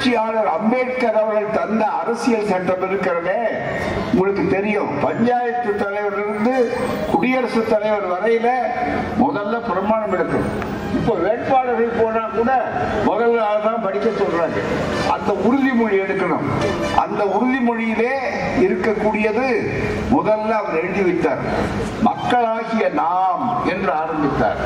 புரட்சியாளர் அம்பேத்கர் அவர்கள் தந்த அரசியல் சட்டம் இருக்கிறதே உங்களுக்கு தெரியும். பஞ்சாயத்து தலைவரிலிருந்து குடியரசுத் தலைவர் வரையில முதல்ல பிரமாணம் எடுக்கணும் இப்போ வேட்பாளர்கள் போனா கூட முதல்ல தான் படிக்க சொல்றாங்க. அந்த உறுதிமொழி எடுக்கணும். அந்த உறுதிமொழியிலே இருக்கக்கூடியது முதல்ல அவர் எழுதி வைத்தார். மக்களாகிய நாம் என்று ஆரம்பித்தார்.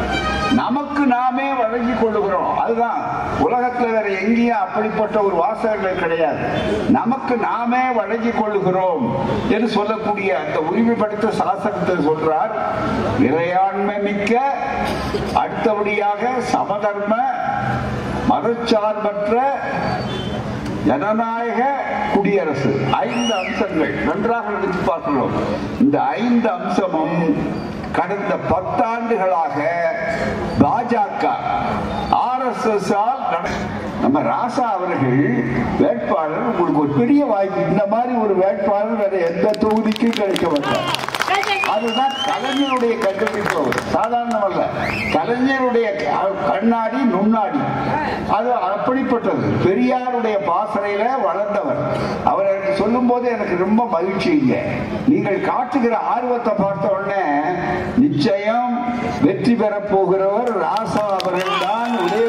நமக்கு நாமே வழங்கிக் கொள்ளுகிறோம். அதுதான். உலகத்தில் வேற எங்கேயும் அப்படிப்பட்ட ஒரு வாசகங்கள் கிடையாது. நமக்கு நாமே வழங்கிக் கொள்ளுகிறோம் என்று சொல்லக்கூடிய அந்த உரிமைப்படுத்த சாசனத்தை சொல்றார். இறையாண்மை மிக்க அடுத்தபடியாக சமதர்ம மதச்சார்பற்ற ஜனநாயக குடியரசு. ஐந்து அம்சங்கள். நன்றாக நினைத்து பார்க்கிறோம். இந்த ஐந்து அம்சமும் கடந்த பத்தாண்டுகளாக பாஜக ஆர் எஸ் எஸ் நம்ம ராசா அவர்கள் வேட்பாளர் உங்களுக்கு ஒரு பெரிய வாய்ப்பு. இந்த மாதிரி ஒரு வேட்பாளர் வேற எந்த தொகுதிக்கும் கிடைக்க மாட்டார். அதுதான் கலைஞருடைய கண்டுபிடிப்பு அவர். கலைஞருடைய கண்ணாடி நுண்ணாடி. அது அப்படிப்பட்டது. பெரியாருடைய பாசறையில வளர்ந்தவர். அவர் எனக்கு சொல்லும் போது எனக்கு ரொம்ப மகிழ்ச்சி இல்லை நீங்கள் காட்டுகிற ஆர்வத்தை பார்த்த உடனே நிச்சயம் வெற்றி பெறப் போகிறவர் ராசா அவர்கள் தான் உடைய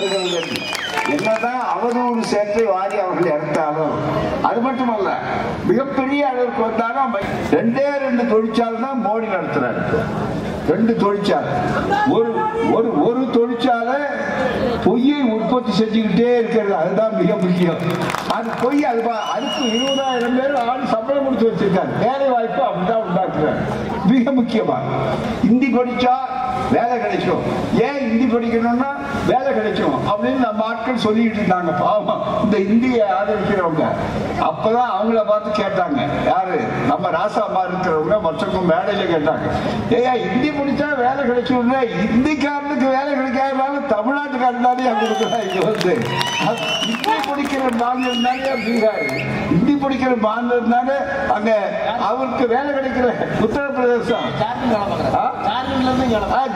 சின்னம் தான் என்னதான் அவதூறு சேற்றை வாரி அவர்கள் இறந்தாலும் அது மட்டுமல்ல மிகப்பெரிய அளவுக்கு வந்தாலும் ரெண்டே ரெண்டு தொழிற்சாலை தான் மோடி நடத்துறாரு. ரெண்டு தொழிற்சாலை. ஒரு ஒரு ஒரு தொழிற்சாலை பொய்யை உற்பத்தி செஞ்சுக்கிட்டே இருக்கிறது. அதுதான் மிக முக்கியம். அது பொய் அது அதுக்கு இருபதாயிரம் பேர் ஆள் சம்பளம் கொடுத்து வச்சிருக்காங்க. வேலை வாய்ப்பு அப்படிதான் உண்டாக்குறாங்க. மிக முக்கியமா. இந்தி படிச்சா வேலை கிடைக்கும். ஏன் இந்தி படிக்கணும்னா வேலை கிடைக்கும் அப்படின்னு நம்ம ஆட்கள் சொல்லிட்டு இருந்தாங்க. பாவம். இந்த இந்தியை ஆதரிக்கிறவங்க. அப்பதான் அவங்கள பார்த்து கேட்டாங்க. யாரு? நம்ம ராசாமா இருக்கிறவங்க மற்றவங்க மேடையில கேட்டாங்க. ஏயா இந்தி படிச்சா வேலை கிடைக்கும் இந்திக்காரனுக்கு வேலை கிடைக்காதனால தமிழ்நாட்டுக்காரன் தானே கொடுக்குறா இங்க வந்து இந்தி படிக்கிற மாநிலம் தானே பீகார் இந்தி படிக்கிற மாநிலம் தானே அங்க அவருக்கு வேலை கிடைக்கிற உத்தரப்பிரதேசம்.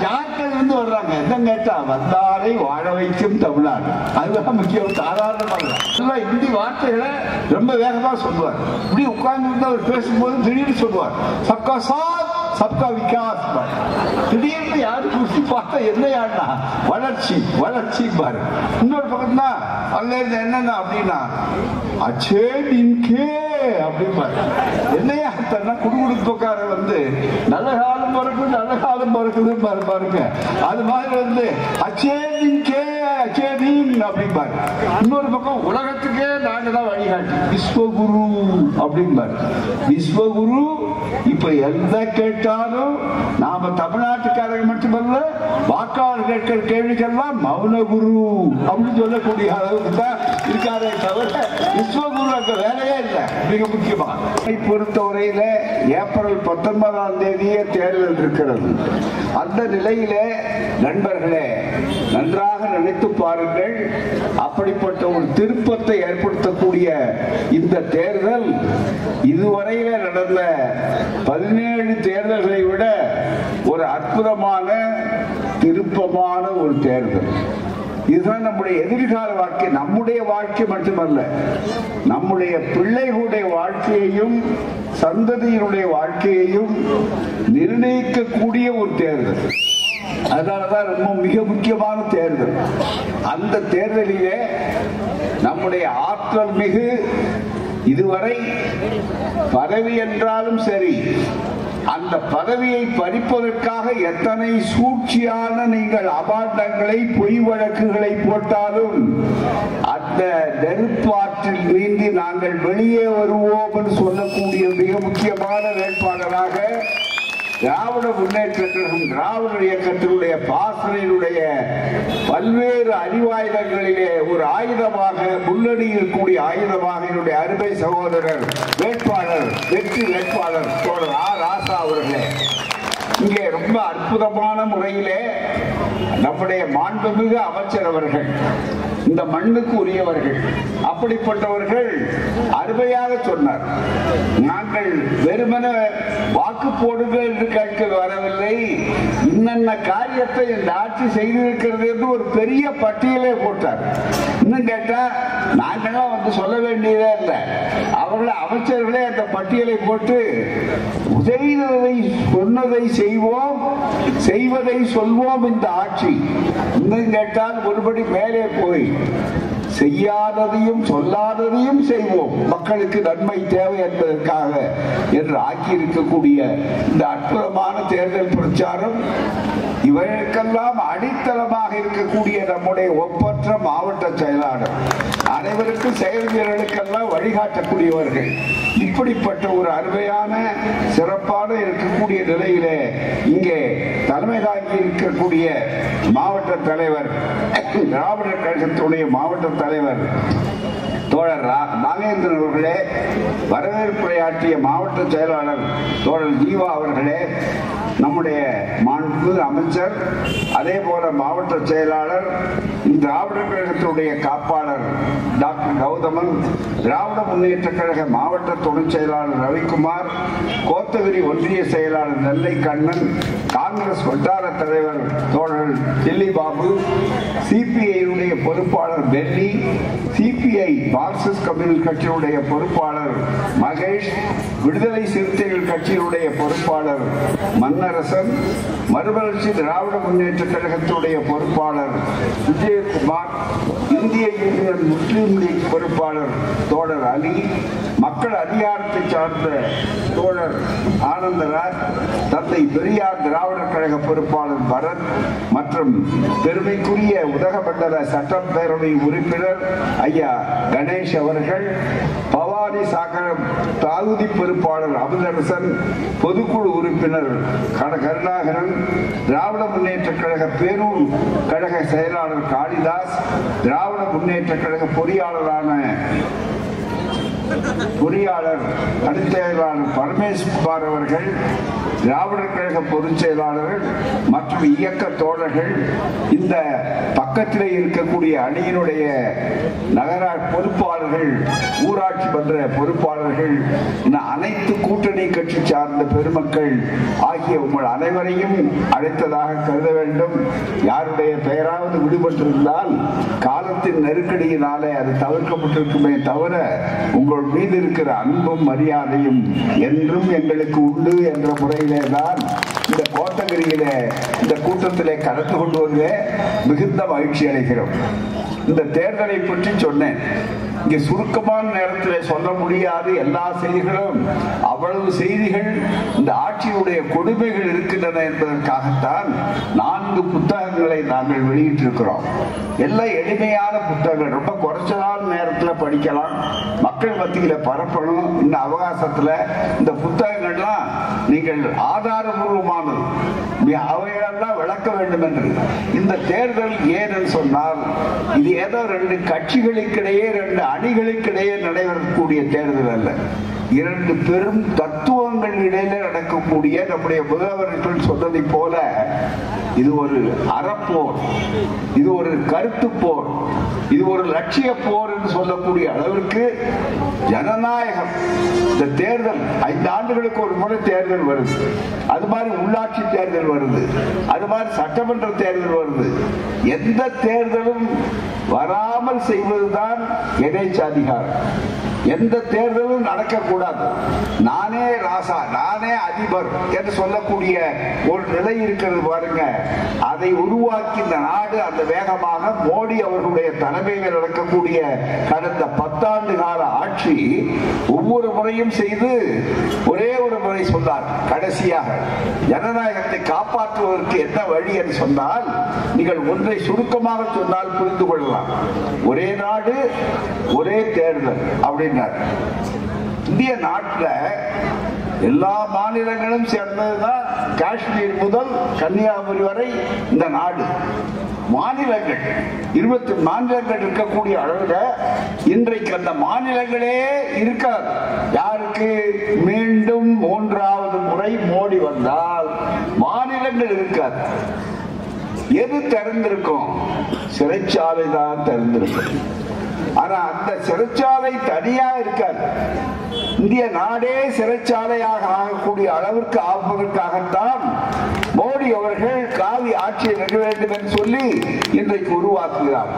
ஜார்க்கண்ட்ல இருந்து வர்றாங்க. என்ன கேட்டா வந்தாரை வாழ வைக்கும் தமிழ்நாடு. அதுதான் முக்கியம். சாதாரணமாக எல்லாம் இந்தி வார்த்தைகளை ரொம்ப வேகமா சொல்லுவார். இப்படி உட்கார்ந்து அவர் பேசும்போது திடீர்னு சொல்லுவார். சப்கா சாத் சப்கா விகாஸ் திடீர்னு யாரு குசி பார்த்தா என்ன யாருன்னா வளர்ச்சி வளர்ச்சி பாரு. இன்னொரு பக்கம் தான் என்னன்னா அப்படின்னா அச்சே நின்கே அப்படிம்பாரு. என்னையா தன்னா குடுகுடுப்புக்கார வந்து நல்ல காலம் பிறகு நல்ல காலம் பிறக்குதுன்னு பாரு பாருங்க. அது மாதிரி வந்து அச்சே நின்கே அச்சே நீன் அப்படிம்பாரு. இன்னொரு பக்கம் உலகத்துக்கே நாங்க தான் வழிகாட்டி. விஸ்வகுரு அப்படிம்பாரு. விஸ்வகுரு இப்ப எந்த கேட்டாலும் நாம தமிழ்நாட்டுக்காரங்க மட்டுமல்ல வாக்காளர் கேட்கிற கேள்விக்கெல்லாம் மௌன குரு அப்படின்னு சொல்லக்கூடிய அளவுக்கு தான் இருக்காரே தவிர விஸ்வகுரு அங்க வேலையே இல்லை மிக முக்கியமா. பொறுத்தவரையில ஏப்ரல் பத்தொன்பதாம் தேதியே தேர்தல் இருக்கிறது. அந்த நிலையிலே நண்பர்களே நன்றாக நினைத்து பாருங்கள் அப்படிப்பட்ட ஒரு திருப்பத்தை ஏற்படுத்தக்கூடிய இந்த தேர்தல் இதுவரையில நடந்த பதினேழு தேர்தல் தேர்தல்களை விட ஒரு அற்புதமான திருப்பமான ஒரு தேர்தல் இதுதான் நம்முடைய எதிர்கால வாழ்க்கை. நம்முடைய வாழ்க்கை மட்டுமல்ல நம்முடைய பிள்ளைகளுடைய வாழ்க்கையையும் சந்ததியினுடைய வாழ்க்கையையும் நிர்ணயிக்கக்கூடிய ஒரு தேர்தல் அதனாலதான் ரொம்ப மிக முக்கியமான தேர்தல் அந்த தேர்தலிலே நம்முடைய ஆற்றல் மிகு. இதுவரை பதவி என்றாலும் சரி அந்த பதவியை பறிப்பதற்காக எத்தனை சூழ்ச்சியான நீங்கள் அபாண்டங்களை பொய் வழக்குகளை போட்டாலும் அந்த நெருப்பாற்றில் நீந்தி நாங்கள் வெளியே வருவோம் என்று சொல்லக்கூடிய மிக முக்கியமான வேட்பாளராக திராவிட முன்னேற்ற கழகம் திராவிட இயக்கத்தினுடைய பாசனையினுடைய பல்வேறு அறிவாயுதங்களிலே ஒரு ஆயுதமாக முன்னணி இருக்கக்கூடிய ஆயுதமாக என்னுடைய அருமை சகோதரர் வேட்பாளர் வெற்றி வேட்பாளர் தோழர் ஆ ராசா அவர்களே. இங்கே ரொம்ப அற்புதமான முறையிலே நம்முடைய மாண்புமிகு அமைச்சர் அவர்கள் இந்த மண்ணுக்கு உரியவர்கள் அப்படிப்பட்டவர்கள் அருமையாக சொன்னார். நாங்கள் வெறுமன வாக்கு போடுங்கள் என்று கேட்க வரவில்லை. இன்னென்ன காரியத்தை இந்த ஆட்சி செய்திருக்கிறது என்று ஒரு பெரிய பட்டியலே போட்டார். இன்னும் கேட்டா நாங்களாம் வந்து சொல்ல வேண்டியதே இல்லை. அவர்கள் அமைச்சர்களே அந்த பட்டியலை போட்டு உதவினதை சொன்னதை செய்வோம் செய்வதை சொல்வோம் இந்த ஆட்சி. இன்னும் கேட்டால் ஒருபடி மேலே போய். செய்யாததையும் சொல்லாததையும் செய்வோம். மக்களுக்கு நன்மை தேவை என்பதற்காக என்று ஆக்கியிருக்கக்கூடிய இந்த அற்புதமான தேர்தல் பிரச்சாரம் இவர்களுக்கெல்லாம் அடித்தளமாக இருக்கக்கூடிய நம்முடைய ஒப்பற்ற மாவட்ட செயலாளர் அனைவருக்கும் செயல் வீரர்களுக்கெல்லாம் வழிகாட்டக்கூடியவர்கள். இப்படிப்பட்ட ஒரு அருமையான சிறப்பான இருக்கக்கூடிய நிலையிலே இங்கே தலைமை தாங்கி இருக்கக்கூடிய மாவட்ட தலைவர் திராவிடர் கழகத்துடைய மாவட்ட தலைவர் தோழர் நாகேந்திரன் அவர்களே வரவேற்புரையாற்றிய மாவட்ட செயலாளர் தோழர் ஜீவா அவர்களே நம்முடைய மாண்பு அமைச்சர் அதே போல மாவட்ட செயலாளர் திராவிட கழகத்தினுடைய காப்பாளர் டாக்டர் கௌதமன் திராவிட முன்னேற்ற கழக மாவட்ட துணைச் செயலாளர் ரவிக்குமார் கோத்தகிரி ஒன்றிய செயலாளர் நெல்லை கண்ணன் காங்கிரஸ் வட்டார தலைவர் தோழர் தில்லி பாபு சிபிஐயுடைய பொறுப்பாளர் பெல்லி சிபிஐ மார்க்சிஸ்ட் கம்யூனிஸ்ட் கட்சியினுடைய பொறுப்பாளர் மகேஷ் விடுதலை சிறுத்தைகள் கட்சியினுடைய பொறுப்பாளர் மன்னர் மன்னரசன் மறுமலர்ச்சி திராவிட முன்னேற்ற கழகத்துடைய பொறுப்பாளர் விஜயகுமார் இந்திய யூனியன் முஸ்லீம் லீக் பொறுப்பாளர் தோழர் அலி மக்கள் அதிகாரத்தை சார்ந்த தோழர் ஆனந்தராஜ் தந்தை பெரியார் திராவிடர் கழக பொறுப்பாளர் பரத் மற்றும் பெருமைக்குரிய உதகமண்டல சட்டப்பேரவை உறுப்பினர் ஐயா கணேஷ் அவர்கள் பவானி சாகரம் தாகுதி பொறுப்பாளர் அமுதரசன் பொதுக்குழு உறுப்பினர் கருணாகரன் திராவிட முன்னேற்ற கழக பேரூர் கழக செயலாளர் காளிதாஸ் திராவிட முன்னேற்ற கழக பொறியாளரான பொறியாளர் அணிச் செயலாளர் பரமேஸ்வர் அவர்கள் திராவிடர் கழக பொதுச் செயலாளர்கள் மற்றும் இயக்க தோழர்கள் இந்த பக்கத்திலே இருக்கக்கூடிய அணியினுடைய நகர பொறுப்பாளர்கள் ஊராட்சி மன்ற பொறுப்பாளர்கள் என அனைத்து கூட்டணி கட்சி சார்ந்த பெருமக்கள் ஆகிய உங்கள் அனைவரையும் அழைத்ததாக கருத வேண்டும். யாருடைய பெயராவது விடுபட்டிருந்தால் காலத்தின் நெருக்கடியினாலே அது தவிர்க்கப்பட்டிருக்குமே தவிர உங்கள் மீது இருக்கிற அன்பும் மரியாதையும் என்றும் எங்களுக்கு உண்டு என்ற முறையிலே தான் இந்த கோத்தகிரியிலே இந்த கூட்டத்திலே கலந்து கொள்வதிலே மிகுந்த மகிழ்ச்சி அடைகிறோம் இந்த தேர்தலை பற்றி சொன்னேன். இங்கே சுருக்கமான நேரத்தில் சொல்ல முடியாது எல்லா செய்திகளும். அவ்வளவு செய்திகள் இந்த ஆட்சியுடைய கொடுமைகள் இருக்கின்றன என்பதற்காகத்தான் நான்கு புத்தகங்களை நாங்கள் வெளியிட்டிருக்கிறோம். எல்லாம் எளிமையான புத்தகங்கள். ரொம்ப குறைச்சலான நேரத்தில் படிக்கலாம். மக்கள் மத்தியில் பரப்பணும். இந்த அவகாசத்தில் இந்த புத்தகங்கள்லாம் நீங்கள் ஆதாரபூர்வமானது. அவையெல்லாம் விளக்க வேண்டும் என்று இந்த தேர்தல் ஏன் சொன்னால் இது ஏதோ ரெண்டு கட்சிகளுக்கிடையே ரெண்டு அணிகளுக்கிடையே நடைபெறக்கூடிய தேர்தல் அல்ல. இரண்டு பெரும் தத்துவங்கள் இடையில நடக்கக்கூடிய நம்முடைய முதல்வர்கள் சொன்னதை போல இது ஒரு அறப்போர் இது ஒரு கருத்து போர் இது ஒரு லட்சிய போர் என்று சொல்லக்கூடிய அளவிற்கு ஜனநாயகம். இந்த தேர்தல் ஐந்து ஆண்டுகளுக்கு ஒரு முறை தேர்தல் வருது. அது மாதிரி உள்ளாட்சி தேர்தல் வருது. அது மாதிரி சட்டமன்ற தேர்தல் வருது. எந்த தேர்தலும் வராமல் செய்வதுதான் எதேச்சாதிகாரம் எந்த தேர்தலும் நடக்கக்கூடாது. நானே ராசா நானே அதிபர் என்று சொல்லக்கூடிய ஒரு நிலை இருக்கிறது பாருங்க. அதை உருவாக்கி இந்த நாடு அந்த வேகமாக மோடி அவர்களுடைய தலைமையில் நடக்கக்கூடிய கடந்த பத்தாண்டு கால ஆட்சி ஒவ்வொரு முறையும் செய்து ஒரே ஒரு முறை சொன்னார். கடைசியாக ஜனநாயகத்தை காப்பாற்றுவதற்கு என்ன வழி என்று சொன்னால் நீங்கள் ஒன்றை சுருக்கமாக சொன்னால் புரிந்து கொள்ளலாம். ஒரே நாடு ஒரே தேர்தல் அப்படின்னார். இந்திய நாட்டில் எல்லா மாநிலங்களும் சேர்ந்ததுதான் காஷ்மீர் முதல் கன்னியாகுமரி வரை இந்த நாடு. மாநிலங்கள் இருபத்தி மாநிலங்கள் இருக்கக்கூடிய அளவுல இன்றைக்கு அந்த மாநிலங்களே இருக்காது. யாருக்கு? மீண்டும் மூன்றாவது முறை மோடி வந்தால் மாநிலங்கள் இருக்காது. எது திறந்திருக்கும்? சிறைச்சாலை தான் திறந்திருக்கும். ஆனா அந்த சிறைச்சாலை தனியா இருக்காது. இந்திய நாடே சிறைச்சாலையாக ஆகக்கூடிய அளவிற்கு ஆகுவதற்காகத்தான் மோடி அவர்கள் காவி ஆட்சியை நிறுவ வேண்டும் என்று சொல்லி இன்றைக்கு உருவாக்குகிறார்.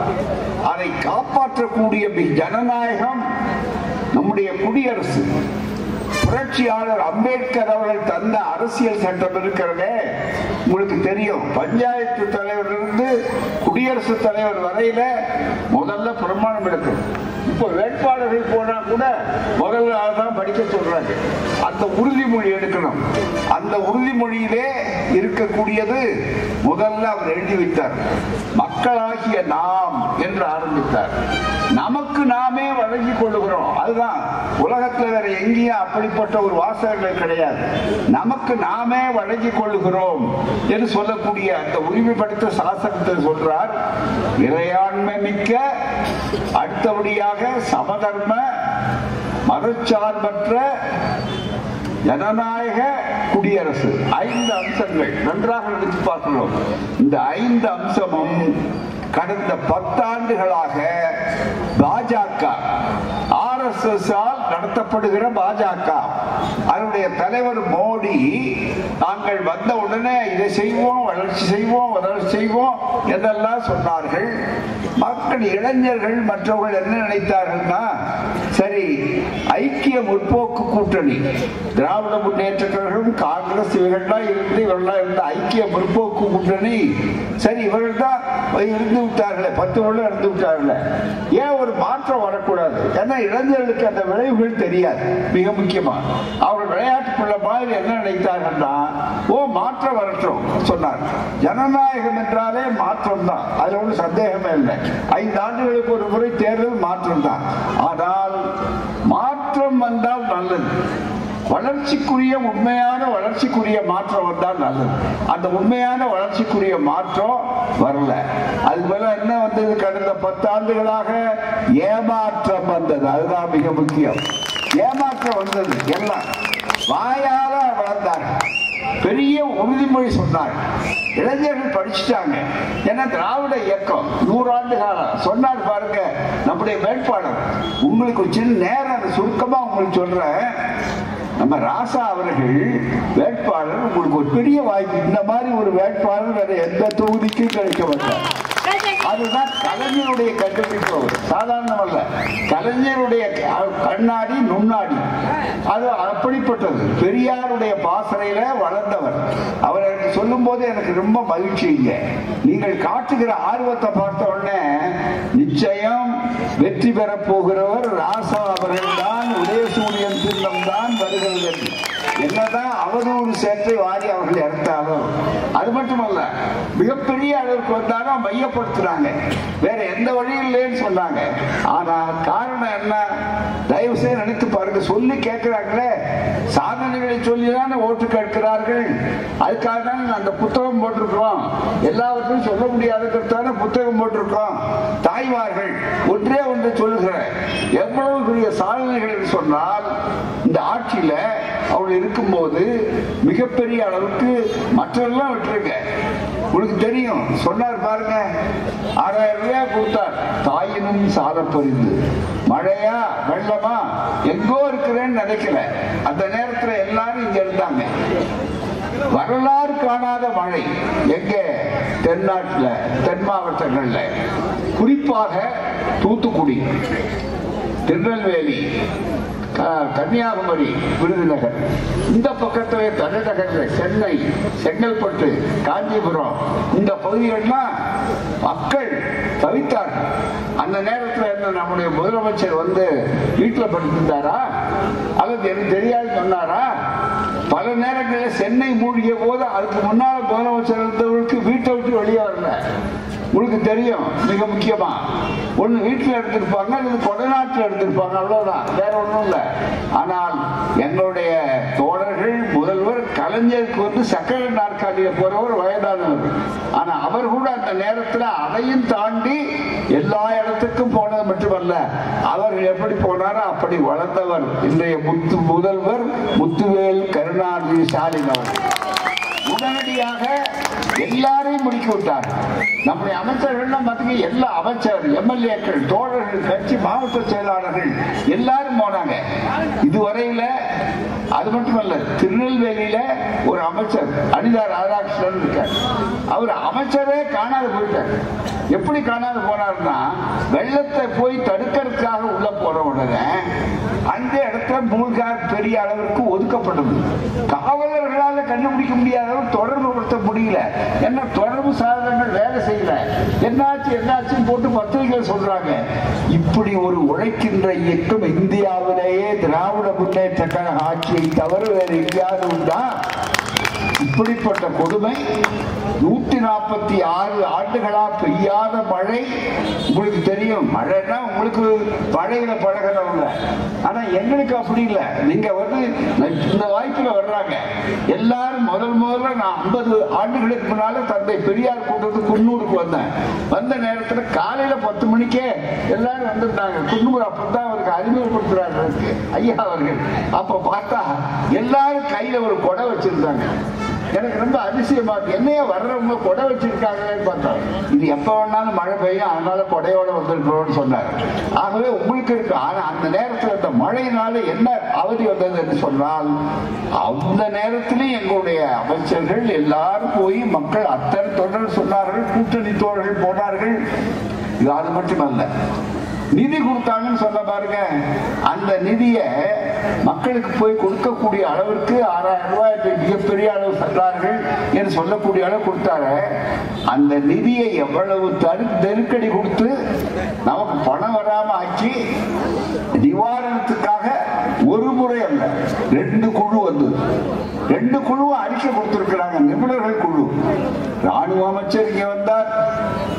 அதை காப்பாற்றக்கூடிய ஜனநாயகம் நம்முடைய குடியரசு. புரட்சியாளர் அம்பேத்கர் அவர்கள் தந்த அரசியல் சட்டம் இருக்கிறதே. உங்களுக்கு தெரியும் பஞ்சாயத்து தலைவரிலிருந்து குடியரசுத் தலைவர் வரையில முதல்ல பிரமாணம் எடுக்கும் இப்போ வேட்பாளர்கள் போனா கூட முதல்ல தான் படிக்க சொல்றாங்க. அந்த உறுதிமொழி எடுக்கணும். அந்த உறுதிமொழியிலே இருக்கக்கூடியது முதல்ல அவர் எழுதி வைத்தார் மக்களாகிய நாம் என்று ஆரம்பித்தார். நமக்கு நாமே வழங்கி கொள்ளுகிறோம். அதுதான். உலகத்துல வேற எங்கேயும் அப்படிப்பட்ட ஒரு வாசகங்கள் கிடையாது. நமக்கு நாமே வழங்கிக் கொள்ளுகிறோம் என்று சொல்லக்கூடிய அந்த உரிமைப்படுத்த சாசனத்தை சொல்றார் இறையாண்மை மிக்க அடுத்தபடியாக சமதர்ம மதச்சார்பற்ற ஜனநாயக குடியரசு. ஐந்து அம்சங்கள். நன்றாக நினைத்து பார்க்கிறோம். இந்த ஐந்து அம்சமும் கடந்த பத்தாண்டுகளாக பாஜக ஆர்எஸ்எஸ் ஆல் நடத்தப்படுகிற பாஜக. அதனுடைய தலைவர் மோடி நாங்கள் வந்த உடனே இதை செய்வோம் வளர்ச்சி செய்வோம் வளர்ச்சி செய்வோம் என்றெல்லாம் சொன்னார்கள். மக்கள் இளைஞர்கள் மற்றவர்கள் என்ன நினைத்தார்கள்னா சரி ஐக்கிய முற்போக்கு கூட்டணி திராவிட முன்னேற்ற கழகம் காங்கிரஸ் இவர்கள்லாம் இருந்து இவர்கள்லாம் இருந்த ஐக்கிய முற்போக்கு கூட்டணி. சரி இவர்கள் தான் இருந்து விட்டார்களே பத்து வருடம் இருந்து விட்டார்களே ஏன் ஒரு மாற்றம் வரக்கூடாது? ஏன்னா இளைஞர்கள் இளைஞர்களுக்கு அந்த விளைவுகள் தெரியாது. மிக முக்கியமா. அவர்கள் விளையாட்டுக்குள்ள மாதிரி என்ன நினைத்தார்கள்னா ஓ மாற்றம் வரட்டும் சொன்னார். ஜனநாயகம் என்றாலே மாற்றம் தான். அதுல ஒன்றும் சந்தேகமே இல்லை. ஐந்து ஆண்டுகளுக்கு ஒரு முறை தேர்தல் மாற்றம் தான். ஆனால் மாற்றம் வந்தால் நல்லது. வளர்ச்சிக்குரிய உண்மையான வளர்ச்சிக்குரிய மாற்றம் வந்தால் நல்லது. அந்த உண்மையான வளர்ச்சிக்குரிய மாற்றம் வரல. அது மேல என்ன வந்தது? கடந்த பத்து ஆண்டுகளாக ஏமாற்றம் வந்தது. அதுதான் மிக முக்கியம். ஏமாற்றம் வந்தது. எல்லாம் வாயால வளர்ந்தாங்க. பெரிய உறுதிமொழி சொன்னார் இளைஞர்கள் படிச்சுட்டாங்க. ஏன்னா திராவிட இயக்கம் நூறாண்டு காலம். சொன்னார் பாருங்க நம்முடைய வேட்பாளர். உங்களுக்கு ஒரு சின்ன நேரம் சுருக்கமா உங்களுக்கு சொல்றேன். நம்ம ராசா அவர்கள் வேட்பாளர் உங்களுக்கு ஒரு பெரிய வாய்ப்பு. இந்த மாதிரி ஒரு வேட்பாளர் வேற எந்த தொகுதிக்கும் கிடைக்க மாட்டார். அதுதான் கலைஞருடைய கண்டுபிடிப்பு அவர். சாதாரணமல்ல. கலைஞருடைய கண்ணாடி நுண்ணாடி. அது அப்படிப்பட்டது. பெரியாருடைய பாசறையில வளர்ந்தவர். அவர் எனக்கு சொல்லும் போது எனக்கு ரொம்ப மகிழ்ச்சி இல்லை நீங்கள் காட்டுகிற ஆர்வத்தை பார்த்த உடனே நிச்சயம் வெற்றி பெறப் போகிறவர் ராசா அவர்கள் என்னதான் சேர்த்து வாரி அவர்கள் எடுத்தாலும் அது மட்டுமல்ல மிகப்பெரிய அளவுக்கு வந்தாலும் மையப்படுத்துறாங்க. வேற எந்த வழியும் இல்லைன்னு சொன்னாங்க. ஆனா காரணம் என்ன? தயவு செய்து நினைத்து பாருங்க. சொல்லி கேட்கிறாங்களே. சாதனைகளை சொல்லி தானே ஓட்டு கேட்கிறார்கள். அதுக்காக தான் அந்த புத்தகம் போட்டிருக்கிறோம். எல்லாவற்றையும் சொல்ல முடியாதுங்கிறதான புத்தகம் போட்டிருக்கோம் தாய்மார்கள் ஒன்றே ஒன்று சொல்லுகிறேன். எவ்வளவு பெரிய சாதனைகள் சொன்னால் இந்த ஆட்சியில அவள் இருக்கும்போது மிகப்பெரிய அளவுக்கு மற்றெல்லாம் விட்டுருங்க உங்களுக்கு தெரியும். சொன்னார் பாருங்க. ஆறாயிரம் ரூபாய் கொடுத்தார். தாயினும் சாத மழையா? வெள்ளமா? எங்கோ இருக்கிறேன்னு நினைக்கல. அந்த நேரத்துல எல்லாரும் இங்க இருந்தாங்க. வரலாறு காணாத மழை. எங்க? தென்னாட்டுல தென் மாவட்டங்கள்ல. குறிப்பாக தூத்துக்குடி திருநெல்வேலி கன்னியாகுமரி விருதுநகர். இந்த பக்கத்தில் தலைநகர்ல சென்னை செங்கல்பட்டு காஞ்சிபுரம் இந்த பகுதிகள்லாம் மக்கள் தவித்தார்கள் அந்த நேரத்தில் என்ன நம்முடைய முதலமைச்சர் வந்து வீட்டில் படுத்திருந்தாரா? அல்லது எனக்கு தெரியாது சொன்னாரா? பல நேரங்களில் சென்னை மூழ்கிய போது அதுக்கு முன்னால் முதலமைச்சர் இருந்தவர்களுக்கு வீட்டை விட்டு வெளியே வரல. உங்களுக்கு தெரியும் மிக முக்கியமா. ஒண்ணு வீட்டில் எடுத்திருப்பாங்க அல்லது கொடநாட்டில் எடுத்திருப்பாங்க அவ்வளவுதான். வேற ஒண்ணும் இல்லை. ஆனால் எங்களுடைய தோழர்கள் முதல்வர் கலைஞருக்கு வந்து சக்கரை நாற்காலியில போறவர் வயதானவர். ஆனா அவர் கூட அந்த நேரத்தில் அதையும் தாண்டி எல்லா இடத்துக்கும் போனது மட்டுமல்ல அவர்கள் எப்படி போனாரோ அப்படி வளர்ந்தவர். இன்றைய முத்து முதல்வர் முத்துவேல் கருணாநிதி ஸ்டாலின் அவர்கள். உடனடியாக எல்லாரையும் முடுக்கி விட்டார். நம்முடைய அமைச்சர்கள்லாம் பார்த்தீங்க எல்லா அமைச்சர் எம்எல்ஏக்கள் தோழர்கள் கட்சி மாவட்ட செயலாளர்கள் எல்லாரும் போனாங்க. இதுவரையில அது மட்டுமல்ல திருநெல்வேலியில ஒரு அமைச்சர் அனிதா ராதாகிருஷ்ணன் இருக்கார். அவர் அமைச்சரே காணாது போயிட்டார். எப்படி காணாது போனார்னா வெள்ளத்தை போய் தடுக்கிறதுக்காக உள்ள போற உடனே அந்த இடத்துல மூழ்கார் பெரிய அளவிற்கு ஒதுக்கப்பட்டது. காவலர்களால் கண்டுபிடிக்க முடியாத அளவு தொடர்பு படுத்த முடியல. என்ன தொடர்பு சாதனங்கள் வேலை செய்யல. என்னாச்சு என்னாச்சும் போட்டு பத்திரிகைகள் சொல்றாங்க. இப்படி ஒரு உழைக்கின்ற இயக்கம் இந்தியாவிலேயே திராவிட முன்னேற்ற கழக ஆட்சி தவிர வேறு எங்கேயாவது உண்டா? இப்படிப்பட்ட கொடுமை நூத்தி நாற்பத்தி ஆறு ஆண்டுகளா பெய்யாத மழை. உங்களுக்கு தெரியும் மழைன்னா உங்களுக்கு பழையில பழகிறவங்க ஆனா எங்களுக்கு அப்படி இல்லை. நீங்க வந்து இந்த வாய்ப்புல வர்றாங்க. எல்லாரும் முதல் முதல்ல நான் ஐம்பது ஆண்டுகளுக்கு முன்னால தந்தை பெரியார் கூட்டத்து குன்னூருக்கு வந்தேன். வந்த நேரத்துல காலையில பத்து மணிக்கே எல்லாரும் வந்திருந்தாங்க குன்னூர் அப்பதான் அவருக்கு அறிமுகப்படுத்துறாரு ஐயா அவர்கள். அப்ப பார்த்தா எல்லாரும் கையில ஒரு கொடை வச்சிருந்தாங்க. எனக்கு ரொம்ப அதிசயமா இருக்கு. என்னைய வர்றவங்க கொடை வச்சிருக்காங்களேன்னு பார்த்தோம். இது எப்ப வேணாலும் மழை பெய்யும் அதனால கொடையோட வந்திருக்கிறோம்னு சொன்னார். ஆகவே உங்களுக்கு இருக்கு. ஆனா அந்த நேரத்தில் இந்த மழையினால என்ன அவதி வந்தது என்று சொன்னால் அந்த நேரத்திலும் எங்களுடைய அமைச்சர்கள் எல்லாரும் போய் மக்கள் அத்தனை தொடர் சொன்னார்கள் கூட்டணி தோழர்கள் போனார்கள். இது அது மட்டுமல்ல. நிதி கொடுத்தாங்கன்னு சொல்ல பாருங்க. அந்த நிதியை மக்களுக்கு போய் கொடுக்கக்கூடிய அளவிற்கு ஆறாயிரம் ரூபாய் மிகப்பெரிய அளவு சொன்னார்கள் என்று சொல்லக்கூடிய அளவு கொடுத்தாரு அந்த நிதியை எவ்வளவு தரு நெருக்கடி கொடுத்து நமக்கு பணம் வராம ஆக்கி நிவாரணத்துக்காக ஒரு முறை அல்ல ரெண்டு குழு வந்தது ரெண்டு குழுவும் அறிக்கை கொடுத்திருக்கிறாங்க நிபுணர்கள் குழு. ராணுவ அமைச்சர் இங்க வந்தார்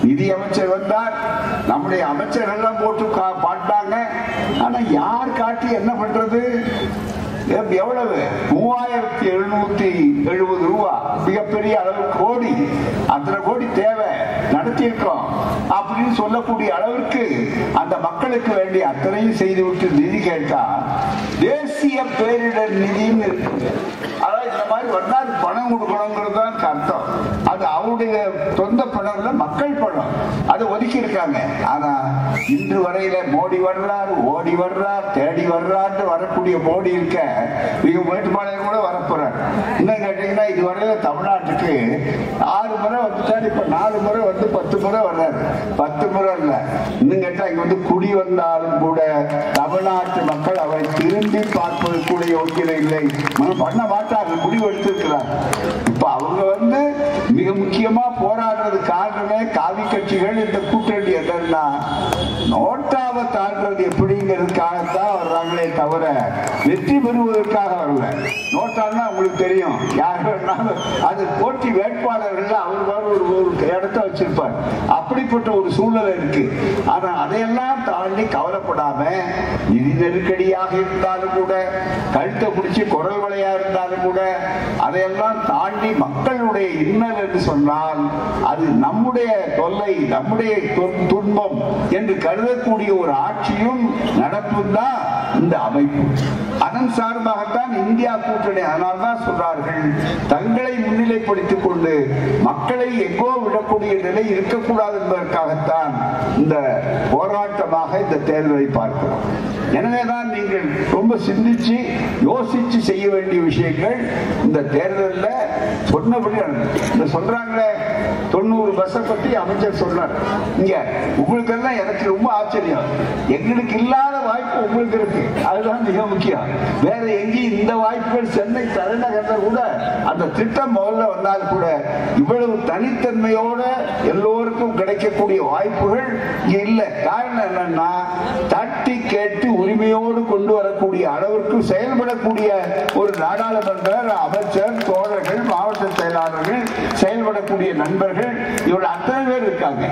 நிதி அமைச்சர் வந்தார். நம்முடைய அமைச்சர்கள் எல்லாம் போட்டு கா- பாட்டாங்க. ஆனா யார் காட்டி என்ன பண்றது? எவ்வளவு? மூவாயிரத்தி எழுநூத்தி எழுபது ரூபா. மிகப்பெரிய அளவு கோடி. அத்தனை கோடி தேவை. நடத்தியிருக்கோம் அப்படின்னு சொல்லக்கூடிய அளவிற்கு அந்த மக்களுக்கு வேண்டிய அத்தனையும் செய்துவிட்டு நிதி கேட்டா தேசிய பேரிடர் நிதினு இருக்கு. அதாவது இந்த மாதிரி வந்தால் பணம் கொடுக்கணுங்கிறது தான் அர்த்தம் அது அவருடைய சொந்த பணம் இல்லை மக்கள் பணம். அதை ஒதுக்கி இருக்காங்க ஆனா இன்று வரையில மோடி வர்றார் ஓடி வர்றார் தேடி வர்றார்னு வரக்கூடிய மோடி இருக்க இவங்க மேட்டுப்பாளையம் கூட வரப்போறார். இன்னும் கேட்டீங்கன்னா இதுவரையில தமிழ்நாட்டுக்கு ஆறு முறை வந்துட்டார் இப்ப நாலு முறை வந்து பத்து முறை வர்றாரு. பத்து முறை இல்ல. இன்னும் கேட்டா இங்க வந்து குடி வந்தாலும் கூட தமிழ்நாட்டு மக்கள் அவரை திரும்பி பார்ப்பது கூட யோக்கியம் இல்லை பண்ண மாட்டாங்க முடிவு எடுத்திருக்கிறார் இப்ப அவங்க வந்து மிக முக்கியமா போராடுறது காரணமே காவி கட்சிகள் இந்த கூட்டணி என்னன்னா நோட்டாவை தாண்டது எப்படிங்கிறதுக்காகத்தான் வர்றாங்களே தவிர வெற்றி பெறுவதற்காக வரல. நோட்டான்னா உங்களுக்கு தெரியும். யார் வேணாலும் அது போட்டி வேட்பாளர்கள் அவர் ஒரு ஒரு இடத்த வச்சிருப்பார். அப்படிப்பட்ட ஒரு சூழ்நிலை இருக்கு. ஆனா அதையெல்லாம் தாண்டி கவலைப்படாம நிதி நெருக்கடியாக இருந்தாலும் கூட கழுத்தை பிடிச்சி குரல் வலையா இருந்தாலும் கூட அதையெல்லாம் தாண்டி மக்களுடைய இன்னல் என்று சொன்னால் அது நம்முடைய தொல்லை நம்முடைய துன்பம் என்று கருதக்கூடிய ஒரு ஆட்சியும் நடப்பும் தான் இந்த அமைப்பு. அதன் சார்பாகத்தான் இந்தியா கூட்டணி அதனால்தான் சொல்றார்கள் தங்களை முன்னிலைப்படுத்திக் கொண்டு மக்களை எங்கோ விடக்கூடிய நிலை இருக்கக்கூடாது என்பதற்காகத்தான் இந்த போராட்டம் தீவிரமாக இந்த தேர்தலை பார்க்கிறோம். எனவேதான் நீங்கள் ரொம்ப சிந்திச்சு யோசிச்சு செய்ய வேண்டிய விஷயங்கள் இந்த தேர்தலில் சொன்னபடி இந்த சொல்றாங்களே தொண்ணூறு பஸ்ஸை பத்தி அமைச்சர் சொன்னார். இங்க உங்களுக்கு எல்லாம் எனக்கு ரொம்ப ஆச்சரியம். எங்களுக்கு இல்லாத வாய்ப்பு உங்களுக்கு இருக்கு. அதுதான் மிக முக்கியம். வேற எங்கேயும் இந்த வாய்ப்புகள் சென்னை தலைநகர்ல கூட அந்த திட்டம் முதல்ல வந்தால் கூட இவ்வளவு தனித்தன்மையோட எல்லோருக்கும் கிடைக்கக்கூடிய வாய்ப்புகள் இங்க இல்லை. காரணம் என்னன்னா தட்டி கேட்டு உரிமையோடு கொண்டு வரக்கூடிய அளவிற்கு செயல்படக்கூடிய ஒரு நாடாளுமன்ற அமைச்சர் தோழர்கள் மாவட்ட செயலாளர்கள் செயல்படக்கூடிய நண்பர்கள் இவர்கள் அத்தனை பேர் இருக்காங்க.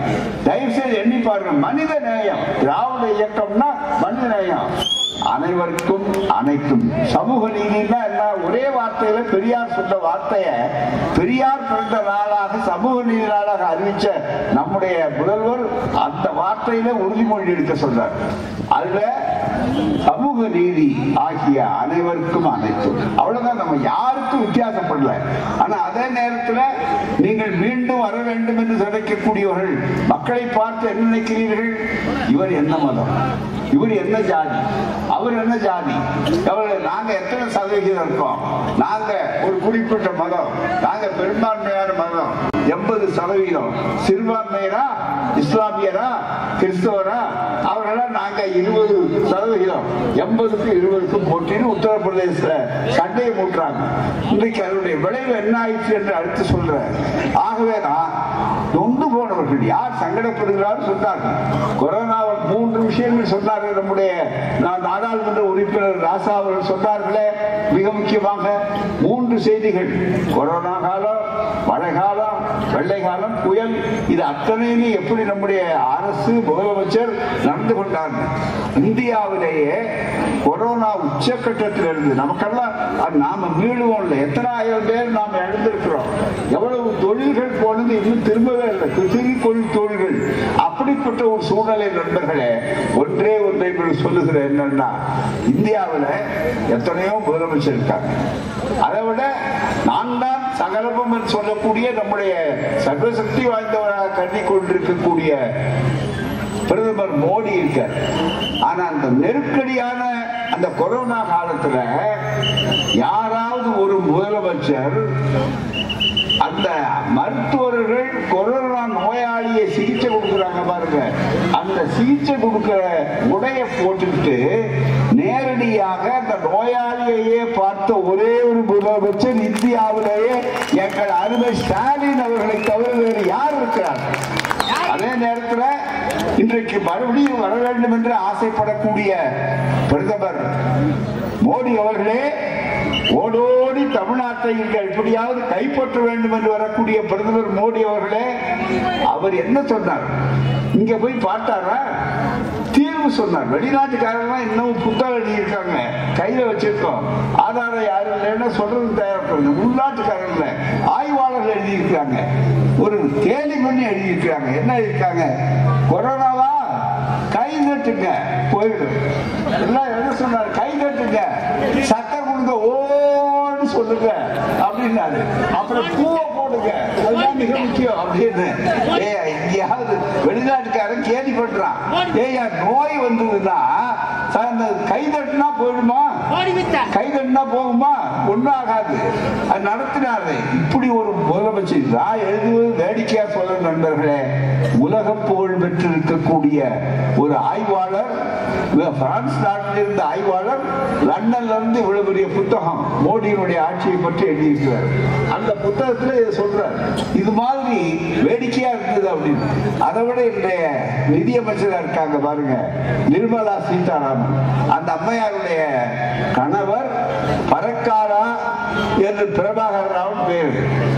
தயவு செய்து எண்ணி பாருங்க. மனித நேயம். திராவிட இயக்கம்னா மனித நேயம். அனைவருக்கும் அனைத்தும். சமூக நீதினா என்ன? ஒரே வார்த்தையில பெரியார் சொன்ன வார்த்தைய பெரியார் பிறந்த நாளாக சமூக நீதி நாளாக அறிவிச்ச நம்முடைய முதல்வர் அந்த வார்த்தையில உறுதிமொழி எடுக்க சொல்றார். அதுல சமூக நீதி ஆகிய அனைவருக்கும் அனைத்தும். அவ்வளவுதான். நம்ம யாருக்கும் வித்தியாசப்படல ஆனா அதே நேரத்துல நீங்கள் மீண்டும் வர வேண்டும் என்று நினைக்கக்கூடியவர்கள் மக்களை பார்த்து என்ன நினைக்கிறீர்கள்? இவர் என்ன மதம்? இவர் என்ன ஜாதி? அவர் என்ன ஜாதி? அவர் நாங்க எத்தனை சதவிகிதம் இருக்கோம்? நாங்க ஒரு குறிப்பிட்ட மதம். நாங்க பெரும்பான்மையான மதம். எண்பது சதவீதம். சிறுபான்மையரா இஸ்லாமியரா கிறிஸ்தவரா அவர்களா நாங்க இருபது சதவிகிதம் எண்பதுக்கு இருபதுக்கும் போட்டின்னு உத்தரப்பிரதேச சண்டையை மூட்டுறாங்க. இன்றைக்கு அதனுடைய விளைவு என்ன ஆயிடுச்சு என்று அடுத்து சொல்றேன். ஆகவே நான் நொந்து போனவர்கள் யார் சங்கடப்படுகிறார் சொன்னார்கள். கொரோனாவில் மூன்று விஷயங்கள் சொன்னார்கள். நம்முடைய நான் நாடாளுமன்ற உறுப்பினர் ராசா அவர்கள் சொன்னார்களே மிக முக்கியமாக மூன்று செய்திகள். கொரோனா காலம் மழை காலம் வெள்ளை காலம் புயல் இது அத்தனையுமே எப்படி நம்முடைய அரசு முதலமைச்சர் நடந்து கொண்டாங்க இந்தியாவிலேயே கொரோனா உச்சக்கட்டத்தில் இருந்து நமக்கெல்லாம் அது நாம மீளுவோம் எத்தனை ஆயிரம் பேர் நாம் இழந்திருக்கிறோம். எவ்வளவு தொழில்கள் போனது இன்னும் திரும்பவே இல்லை. சிறு தொழில் தொழில்கள். அப்படிப்பட்ட ஒரு சூழ்நிலை நண்பர்களே ஒன்றே ஒன்றை என்று சொல்லுகிறேன் என்னன்னா இந்தியாவில் எத்தனையோ முதலமைச்சர் இருக்காங்க. அதை விட நான் தான் சகலமும் என்று சொல்லக்கூடிய நம்முடைய சர்வசக்தி வாய்ந்தவராக கண்ணி கொண்டிருக்கக்கூடிய பிரதமர் மோடி இருக்கார். ஆனா அந்த நெருக்கடியான அந்த கொரோனா காலத்துல யாராவது ஒரு முதலமைச்சர் அந்த மருத்துவர்கள் கொரோனா நோயாளியை சிகிச்சை கொடுக்குறாங்க பாருங்க. அந்த சிகிச்சை கொடுக்கிற உடைய போட்டுக்கிட்டு நேரடியாக அந்த நோயாளியையே பார்த்த ஒரே ஒரு முதலமைச்சர் இந்தியாவிலேயே எங்கள் அருமை ஸ்டாலின் அவர்களை தவிர வேறு யார் இருக்கிறார்? அதே நேரத்தில் இன்றைக்கு மறுபடியும் வர வேண்டும் என்று ஆசைப்படக்கூடிய பிரதமர் மோடி அவர்களே ஓடோடி தமிழ்நாட்டை இங்க எப்படியாவது கைப்பற்ற வேண்டும் என்று வரக்கூடிய பிரதமர் மோடி அவர்களே அவர் என்ன சொன்னார்? இங்க போய் பார்த்தாரா? தீர்வு சொன்னார். வெளிநாட்டுக்காரங்க இன்னும் புத்தகம் எழுதியிருக்காங்க. கையில வச்சிருக்கோம். ஆதாரம் யாரும் இல்லைன்னா சொல்றது தயாரிப்பாங்க உள்நாட்டுக்காரங்கள ஆய்வாளர்கள் எழுதியிருக்காங்க ஒரு கேலி பண்ணி எழுதியிருக்காங்க என்ன எழுதியிருக்காங்க? கொரோனாவா? கை நட்டுங்க போயிடும். எல்லாம் என்ன சொன்னார்? கை நட்டுங்க சொல்லுங்க அப்படின்னாரு. அப்புறம் பூவை போடுங்க. அதுதான் மிக முக்கியம். அப்படின்னு. ஏ எங்கேயாவது வெளிநாட்டுக்காரன் கேள்வி பண்றான் ஏயா நோய் வந்ததுன்னா இந்த கை தட்டுனா போயிடுமா? கை தட்டுனா போகுமா? ஒன்றும் ஆகாது. அது நடத்தினாரு இப்படி ஒரு முதலமைச்சர் நான் எழுதுவது வேடிக்கையா சொல்ல நண்பர்களே. உலக புகழ் பெற்று இருக்கக்கூடிய ஒரு ஆய்வாளர் பிரான்ஸ் நாட்டில் இருந்த ஆய்வாளர் லண்டன்ல இருந்து இவ்வளவு பெரிய புத்தகம் மோடியினுடைய ஆட்சியை பற்றி எழுதியிருக்கிறார். அந்த புத்தகத்துல சொல்றார். இது மாதிரி வேடிக்கையா இருந்தது அப்படின்னு. அதை விட இன்றைய நிதியமைச்சரா இருக்காங்க பாருங்க நிர்மலா சீதாராமன். அந்த அம்மையாருடைய கணவர் பறக்காரா என்று பிரபாகர் ராவன் பேர்.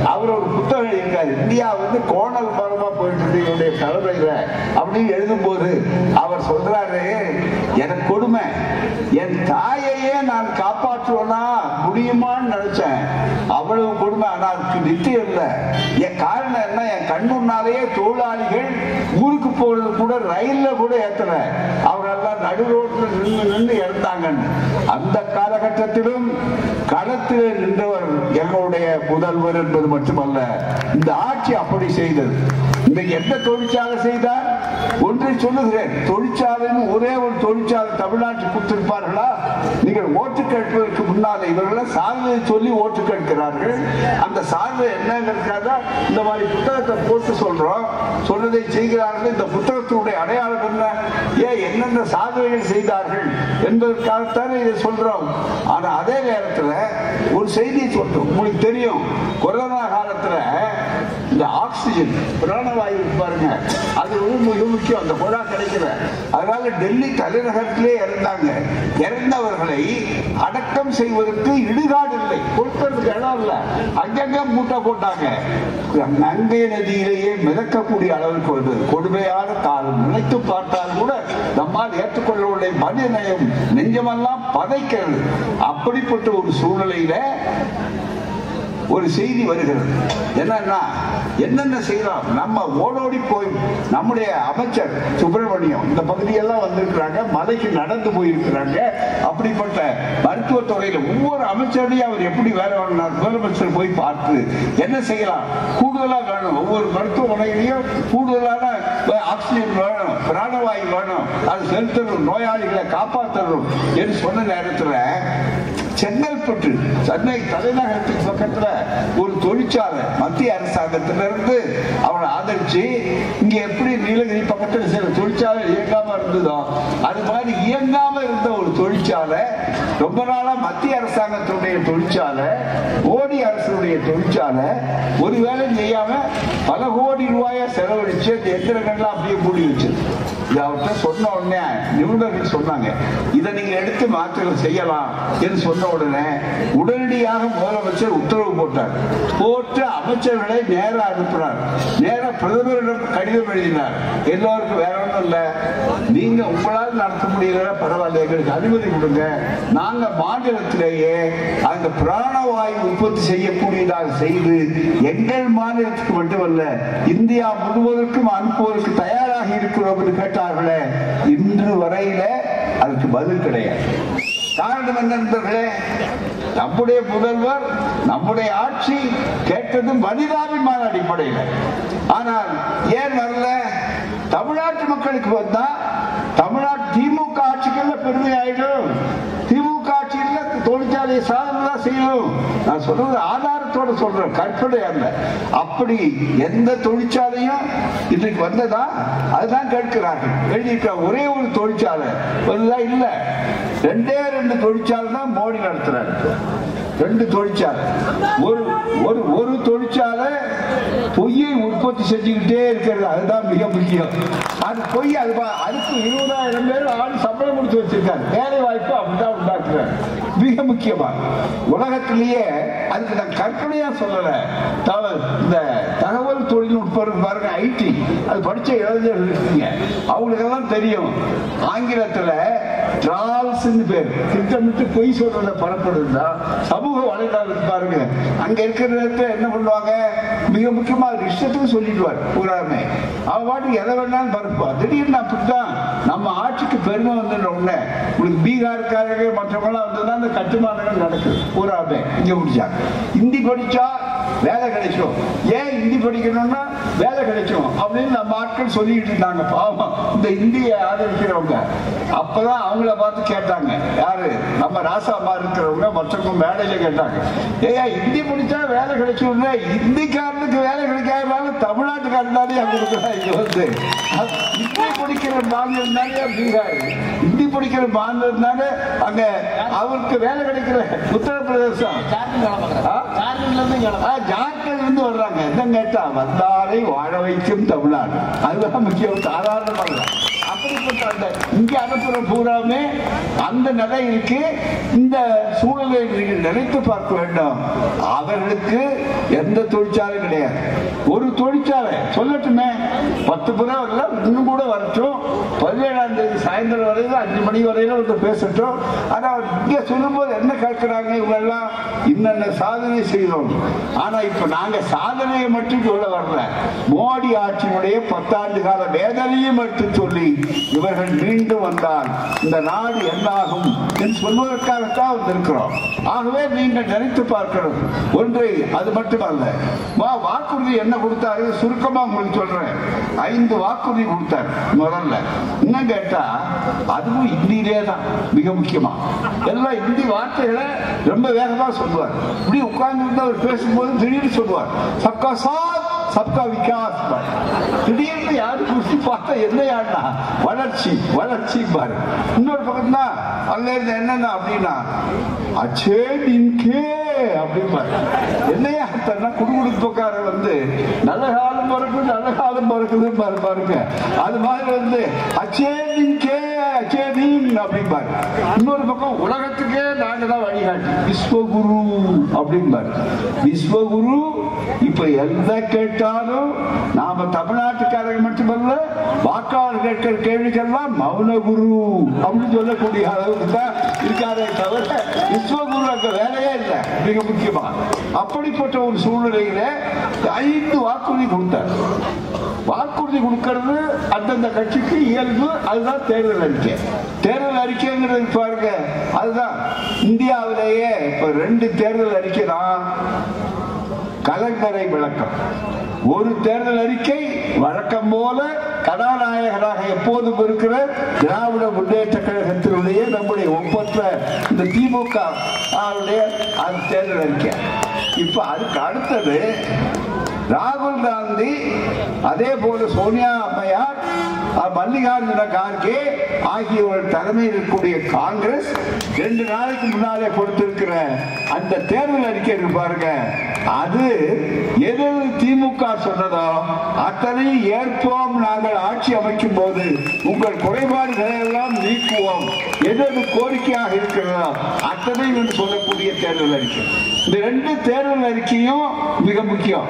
அவர் ஒரு புத்தகம் எழுதியிருக்காரு. இந்தியா வந்து கோணல் மரமா போயிட்டு இருக்கு இவருடைய தலைமையில அப்படின்னு எழுதும்போது அவர் சொல்றாரு எனக்கு என் தாயையே நான் காப்பாற்றுவனா முடியுமான்னு நினைச்சேன். அவ்வளவு கொடுமை. ஆனா அதுக்கு நித்தியம் இல்லை. என் காரணம் என்ன? என் கண் முன்னாலேயே தொழிலாளிகள் ஊருக்கு போறது கூட ரயில்ல கூட ஏத்தல. அவரெல்லாம் எல்லாம் நடு ரோட்ல நின்று நின்று இறந்தாங்கன்னு. அந்த காலகட்டத்திலும் முதல்வர் என்பது மட்டுமல்ல இந்த ஆட்சி அப்படி செய்தது. இன்னைக்கு எந்த தொழிற்சாலை செய்தார்? ஒன்றை சொல்லுகிறேன். தொழிற்சாலைன்னு ஒரே ஒரு தொழிற்சாலை தமிழ்நாட்டில் கொடுத்திருப்பார்களா? நீங்கள் ஓட்டு கேட்பதற்கு முன்னால் இவர்கள் சாதனை சொல்லி ஓட்டு கேட்கிறார்கள். அந்த சாதனை என்னங்கிறதுக்காக இந்த மாதிரி புத்தகத்தை போட்டு சொல்றோம். சொன்னதை செய்கிறார்கள். இந்த புத்தகத்தினுடைய அடையாளம் என்ன? என்னென்ன சாதனைகள் செய்தார்கள் என்பதற்காகத்தானே இதை சொல்றோம். ஆனா அதே நேரத்தில் ஒரு செய்தியை சொல்றோம். உங்களுக்கு தெரியும் கொரோனா காலத்துல இந்த ஆக்சிஜன் பிராணவாயு பாருங்க. அது ரொம்ப மிக முக்கியம். அந்த குழா கிடைக்கல. அதனால டெல்லி தலைநகரத்திலே இறந்தாங்க. இறந்தவர்களை அடக்கம் செய்வதற்கு இடுகாடு இல்லை. கொடுக்கறதுக்கு இடம் இல்லை. அங்கங்க மூட்டை போட்டாங்க. நங்கை நதியிலேயே மிதக்கக்கூடிய அளவுக்கு வந்தது கொடுமையான காலம் நினைத்து பார்த்தால் கூட நம்மால் ஏற்றுக்கொள்ளவுடைய மனிதநயம் நெஞ்சமெல்லாம் பதைக்கிறது. அப்படிப்பட்ட ஒரு சூழ்நிலையில ஒரு செய்தி வருகிறது. என்னன்னா என்னென்ன செய்யலாம்? நம்ம ஓடோடி போய் நம்முடைய அமைச்சர் சுப்பிரமணியம் இந்த பகுதியெல்லாம் வந்திருக்கிறாங்க மலைக்கு நடந்து போயிருக்கிறாங்க. அப்படிப்பட்ட மருத்துவத்துறையில ஒவ்வொரு அமைச்சரையும் அவர் எப்படி வேலை வாங்கினார் முதலமைச்சர் போய் பார்த்து என்ன செய்யலாம்? கூடுதலா வேணும். ஒவ்வொரு மருத்துவமனையிலையும் கூடுதலான ஆக்சிஜன் வேணும் பிராணவாயு வேணும். அது செலுத்தணும் நோயாளிகளை காப்பாற்றணும் என்று சொன்ன நேரத்தில் செங்கல்பட்டு சென்னை தலைநகரத்துக்கு பக்கத்துல ஒரு தொழிற்சாலை மத்திய அரசாங்கத்திலிருந்து அவனை ஆதரிச்சு இங்க எப்படி நீலகிரி பக்கத்துல சில தொழிற்சாலை இயங்காம இருந்ததோ அது மாதிரி இயங்காம இருந்த ஒரு தொழிற்சாலை ரொம்ப நாளா மத்திய அரசாங்கத்துடைய தொழிற்சாலை மோடி அரசுடைய தொழிற்சாலை ஒரு வேலை செய்யாம பல கோடி ரூபாய செலவழிச்சு அந்த எந்திரங்கள்லாம் அப்படியே மூடி வச்சிருக்கு. அவர்கிட்ட சொன்ன உடனே நிபுணர்கள் சொன்னாங்க இதை நீங்க எடுத்து மாற்றங்கள் செய்யலாம் என்று சொன்ன உடனே உடனடியாக முதலமைச்சர் உத்தரவு போட்டார். போட்டு அமைச்சர்களை நேரா அனுப்பினார். நேரா பிரதமரிடம் கடிதம் எழுதினார். எல்லோருக்கும் வேற ஒன்றும் இல்லை. நீங்க உங்களால் நடத்த முடியல பரவாயில்ல எங்களுக்கு அனுமதி கொடுங்க. நாங்க மாநிலத்திலேயே அந்த பிராணவாயு உற்பத்தி செய்யக்கூடியதாக செய்து எங்கள் மாநிலத்துக்கு மட்டுமல்ல இந்தியா முழுவதற்கும் அனுப்புவதற்கு தயாராக இருக்கிறோம் என்று கேட்டார்களே இன்று வரையில அதுக்கு பதில் கிடையாது. காரணம் என்ன நண்பர்களே? நம்முடைய முதல்வர் நம்முடைய ஆட்சி கேட்டது மனிதாபிமான அடிப்படையில். ஆனால் ஏன் வரல? தமிழ்நாட்டு மக்களுக்கு வந்தா தமிழ்நாட்டு திமுக ஆட்சிக்குள்ள பெருமை ஆயிடும். தொழிற்சாலை சாதனை தான் செய்யணும். நான் சொல்றது ஆதாரத்தோட சொல்றேன் கற்பனை அல்ல. அப்படி எந்த தொழிற்சாலையும் இன்னைக்கு வந்ததா அதுதான் கேட்கிறார்கள். எழுதியிருக்க ஒரே ஒரு தொழிற்சாலை அதுதான் இல்லை? ரெண்டே ரெண்டு தொழிற்சாலை தான் மோடி நடத்துறாரு. ரெண்டு தொழிற்சாலை. ஒரு ஒரு ஒரு தொழிற்சாலை பொய்யை உற்பத்தி செஞ்சுக்கிட்டே இருக்கிறது. அதுதான் மிக முக்கியம். அது பொய் அது பா- அதுக்கு இருபதாயிரம் பேர் ஆள் சம்பளம் கொடுத்து வச்சிருக்காரு வேலை வாய்ப்பு அப்படிதான் உண்டாக்குறாரு மிக முக்கியமா உலகத்திலேயே அதுக்கு நான் கற்பனையா சொல்லல. தவ- இந்த தகவல் தொழில்நுட்பம் பாருங்க ஐடி அது படிச்ச இளைஞர்கள் இருக்கீங்க. அவங்களுக்கெல்லாம் தெரியும். ஆங்கிலத்துல டிரால்ஸ் பேர். திட்டமிட்டு பொய் சொல்றத பரப்படுதுதான் சமூக வலைதளம் பாருங்க. அங்க இருக்கிற என்ன பண்ணுவாங்க? மிக முக்கியமா அவர் இஷ்டத்துக்கு சொல்லிடுவார் பூராமே அவன் பாட்டுக்கு எதை வேணாலும் பரப்புவா திடீர்னு அப்படித்தான் நம்ம ஆட்சிக்கு பெருமை வந்துன்ற உடனே உங்களுக்கு பீகார்காரங்க மற்றவங்களாம் வந்ததுதான் அந்த கட்டுமானங்கள் நடக்குது. பூராமே இங்க முடிச்சா ஹிந்தி படிச்சா வேலை கிடைக்கும் ஏன் ஹிந்தி படிக்கணும்னா வேலை கிடைக்கும் அப்படின்னு நம்ம ஆட்கள் சொல்லிட்டு இருந்தாங்க. பாவம். இந்த இந்தியை ஆதரிக்கிறவங்க. அப்பதான் அவங்கள பார்த்து கேட்டாங்க. யாரு? நம்ம ராசாமா இருக்கிறவங்க மற்றவங்க மேடையில கேட்டாங்க. ஏன் ஹிந்தி படிச்சா வேலை கிடைக்கும் ஹிந்திக்காரனுக்கு வேலை கிடைக்காதனால தமிழ்நாட்டுக்காரன் தானே கொடுக்குறாங்க இங்க வந்து. இந்தி பிடிக்கிற படிக்கிற மாநிலம் தானே பீகார். இந்தி பிடிக்கிற மாநிலம் தானே அங்க அவருக்கு வேலை கிடைக்கிற உத்தரப்பிரதேசம். ஜார்க்கண்ட் இருந்து வர்றாங்க. என்ன கேட்டா வந்தாரை வாழ வைக்கும் தமிழ்நாடு. அதுதான் முக்கியம். சாதாரணமாக அப்படிப்பட்ட அனுப்புற பூராமே அந்த நிலைக்கு இந்த சூழலை நீங்கள் நினைத்து பார்க்க வேண்டும். அவர்களுக்கு எந்த தொழிற்சாலை கிடையாது. ஒரு தொழிற்சாலை சொல்லட்டுமே பத்து புறா வரல இன்னும் கூட வரட்டும். பதினேழாம் தேதி சாயந்தரம் வரையில அஞ்சு மணி வரையில வந்து பேசட்டும். ஆனா இங்க சொல்லும்போது என்ன கேட்கிறாங்க இவங்க எல்லாம் இன்னென்ன சாதனை செய்தோம். ஆனா இப்ப நாங்க சாதனையை மட்டும் சொல்ல வரல. மோடி ஆட்சியினுடைய பத்தாண்டு கால வேதனையும் எடுத்து சொல்லி இவர்கள் மீண்டும் வந்தால் இந்த நாடு என்னாகும் என்று சொல்வதற்காகத்தான் வந்திருக்கிறோம். ஆகவே நீங்கள் நினைத்து பார்க்கணும். ஒன்றை அது மட்டுமல்ல. வா வாக்குறுதி என்ன கொடுத்தாரு? சுருக்கமா உங்களுக்கு சொல்றேன். ஐந்து வாக்குறுதி கொடுத்தார் முதல்ல. இன்னும் கேட்டா அதுவும் இந்தியிலே தான் மிக முக்கியமா. எல்லாம் இந்தி வார்த்தைகளை ரொம்ப வேகமா சொல்லுவார். இப்படி உட்கார்ந்து அவர் பேசும்போது திடீர்னு சொல்லுவார். சப்கா சாத் சப்கா விகாஸ் திடீர்னு யாரு குறிச்சு பார்த்தா என்ன யாருன்னா வளர்ச்சி வளர்ச்சி பாரு. இன்னொரு பக்கம் தான் அதுல இருந்து என்னன்னா அப்படின்னா அச்சே நின்கே அப்படிம்பாரு என்னையா அர்த்தம்னா வந்து நல்ல காலம் பிறகு நல்ல காலம் பிறக்குது பாரு பாருங்க. அது மாதிரி வந்து அச்சே நின்கே அச்சேதீன் அப்படிம்பாரு. இன்னொரு பக்கம் உலகத்துக்கே நாங்க தான் வழிகாட்டி. விஸ்வகுரு அப்படிம்பார். விஸ்வகுரு இப்ப எந்த கேட்டாலும் நாம தமிழ்நாட்டுக்காரர்கள் மட்டுமல்ல வாக்காளர் கேட்கிற கேள்விக்கெல்லாம் மௌன குரு அப்படின்னு சொல்லக்கூடிய அளவுக்கு தான் இருக்காரே தவிர விஸ்வகுரு அங்க வேலையே இல்லை மிக முக்கியமா. அப்படிப்பட்ட ஒரு சூழ்நிலையில ஐந்து வாக்குறுதி கொடுத்தார். வாக்குறுதி கொடுக்கறது அந்தந்த கட்சிக்கு இயல்பு அதுதான் தேர்தல் அறிக்கை. தேர்தல் அறிக்கைங்கிறது பாருங்க அதுதான். இந்தியாவிலேயே இப்ப ரெண்டு தேர்தல் அறிக்கை தான். கலங்கரை விளக்கம். ஒரு தேர்தல் அறிக்கை வழக்கம் போல கதாநாயகராக எப்போதும் இருக்கிற திராவிட முன்னேற்ற கழகத்தினுடைய நம்முடைய ஒப்பற்ற இந்த திமுக அந்த தேர்தல் அறிக்கை. இப்ப அதுக்கு அடுத்தது ராகுல் காந்தி அதே போல சோனியா அம்மையார் மல்லிகார்ஜுன கார்கே ஆகியோர் தலைமையில் இருக்கக்கூடிய காங்கிரஸ் ரெண்டு நாளைக்கு முன்னாலே கொடுத்திருக்கிற அந்த தேர்தல் அறிக்கை இருக்கு பாருங்க. அது எது திமுக சொன்னதோ அத்தனை ஏற்போம் நாங்கள் ஆட்சி அமைக்கும் போது உங்கள் குறைபாடுகளை எல்லாம் நீக்குவோம். எது கோரிக்கையாக இருக்கிறதோ அத்தனை என்று சொல்லக்கூடிய தேர்தல் அறிக்கை. இந்த ரெண்டு தேர்தல் அறிக்கையும் மிக முக்கியம்.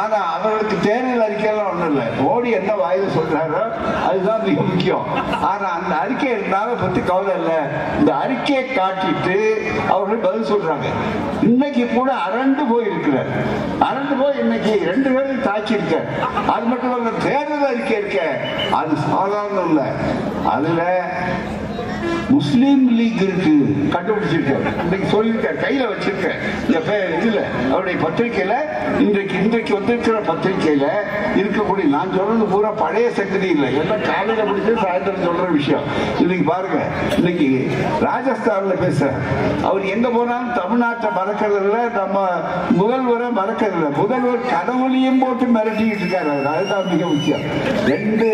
ஆனா அவர்களுக்கு தேர்தல் அறிக்கையெல்லாம் ஒண்ணும் இல்லை. மோடி என்ன வாயில சொல்றாரோ அதுதான் மிக முக்கியம். ஆனா அந்த அறிக்கை இருந்தாலும் பத்தி கவலை இல்லை. இந்த அறிக்கையை காட்டிட்டு அவர்கள் பதில் சொல்றாங்க. இன்னைக்கு கூட அரண்டு போய் இருக்கிறார் அரண்டு போய் இன்னைக்கு ரெண்டு பேரும் தாக்கி இருக்க. அது மட்டும் இல்ல தேர்தல் அறிக்கை இருக்க. அது சாதாரணம் இல்லை. அதுல முஸ்லீம் லீக் இருக்கு. கண்டுபிடிச்சிருக்காரு இன்னைக்கு சொல்லியிருக்காரு கையில வச்சிருக்கேன். இந்த இதுல அவருடைய பத்திரிகையில இன்றைக்கு இன்றைக்கு வந்திருக்கிற பத்திரிகையில இருக்கக்கூடிய நான் சொல்றது பூரா பழைய சங்கதி இல்லை. எல்லாம் காலையில முடிச்சு சாயந்தரம் சொல்ற விஷயம். இன்னைக்கு பாருங்க. இன்னைக்கு ராஜஸ்தான்ல பேசுறேன். அவர் எங்க போனாலும் தமிழ்நாட்டை மறக்கிறது நம்ம முதல்வரை மறக்கிறது முதல்வர் கடவுளையும் போட்டு மிரட்டிக்கிட்டு இருக்காரு அதுதான் மிக முக்கியம். ரெண்டு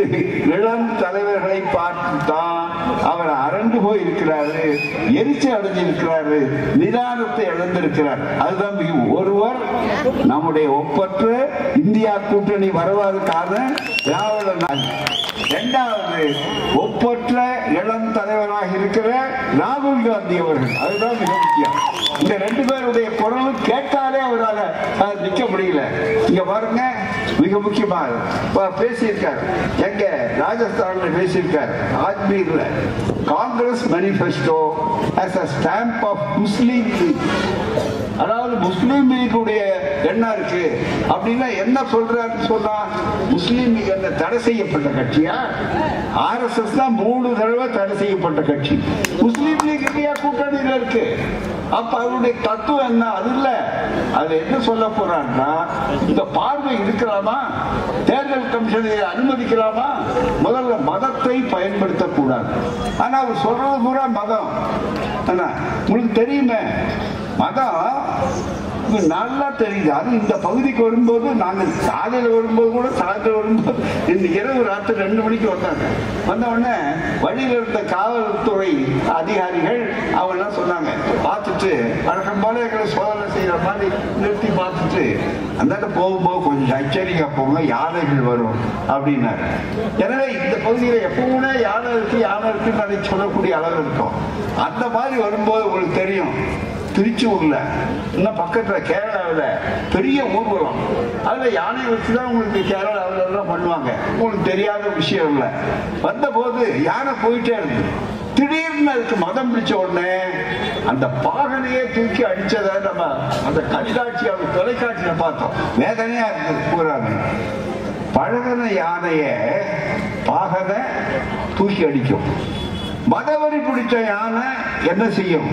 இளம் தலைவர்களை பார்த்து தான் அவர் அரண்டு போய் இருக்கிறாரு எரிச்சல் அடைஞ்சிருக்கிறாரு நிதானத்தை இழந்திருக்கிறார். அதுதான் ஒருவர் நம்முடைய ஒப்பற்ற இந்தியா கூட்டணி வருவதற்கான திராவிட இரண்டாவது ஒப்பற்ற இளம் தலைவராக இருக்கிற ராகுல் காந்தி அவர்கள். அதுதான் மிக முக்கியம். இந்த ரெண்டு பேருடைய குரலும் கேட்டாலே அவரால் நிற்க முடியல. இங்க பாருங்க மிக முக்கியமா ப- பேசியிருக்கார் எங்க ராஜஸ்தான்ல பேசியிருக்கார் ஆஜ்மீர்ல Congress manifesto as a stamp of Muslim League அதாவது முஸ்லீம் லீக்குடைய எண்ணம் இருக்கு. அப்படின்னா என்ன சொல்றாருன்னு சொன்னா முஸ்லீம் லீக் என்ன தடை செய்யப்பட்ட கட்சியா? ஆர்எஸ்எஸ் தான் மூணு தடவை தடை செய்யப்பட்ட கட்சி. முஸ்லீம் லீக் இந்தியா கூட்டணியில இருக்கு. அப்ப அவருடைய தத்துவம் என்ன? அது இல்ல. அது என்ன சொல்ல போறான்னா இந்த பார்வை இருக்கலாமா தேர்தல் கமிஷனை அனுமதிக்கலாமா? முதல்ல மதத்தை பயன்படுத்தக்கூடாது. ஆனா அவர் சொல்றது பூரா மதம். என்ன உங்களுக்கு தெரியுமே மதம் இது நல்லா தெரியுது. அது இந்த பகுதிக்கு வரும்போது நாங்கள் காலையில் வரும்போது கூட சாயந்தரம் வரும்போது இந்த இரவு ராத்திரி ரெண்டு மணிக்கு வந்தாங்க. வந்த உடனே வழியில் இருந்த காவல்துறை அதிகாரிகள் அவங்கெல்லாம் சொன்னாங்க பார்த்துட்டு வழக்கம் போல எங்களை சோதனை செய்கிற மாதிரி நிறுத்தி பார்த்துட்டு அந்த போகும்போது கொஞ்சம் எச்சரிக்கை போங்க யானைகள் வரும் அப்படின்னாரு. எனவே இந்த பகுதியில் எப்பவுமே யானை இருக்கு யானை இருக்குன்னு அதை சொல்லக்கூடிய அளவு இருக்கும். அந்த மாதிரி வரும்போது உங்களுக்கு தெரியும் திருச்சூர்ல இன்னும் பக்கத்துல கேரளாவில். பெரிய ஊர்வலம். அதுல யானை வச்சு தான் உங்களுக்கு கேரளாவில் எல்லாம் பண்ணுவாங்க. உங்களுக்கு தெரியாத விஷயம் இல்லை. வந்தபோது யானை போயிட்டே இருக்கு திடீர்னு அதுக்கு மதம் பிடிச்ச உடனே அந்த பாகனையே தூக்கி அடிச்சதை நம்ம அந்த கண்காட்சி அந்த தொலைக்காட்சியில பார்த்தோம். வேதனையா இருக்குது பூராமே. பழகன யானைய பாகனை தூக்கி அடிக்கும். மதவரி பிடிச்ச யானை என்ன செய்யும்?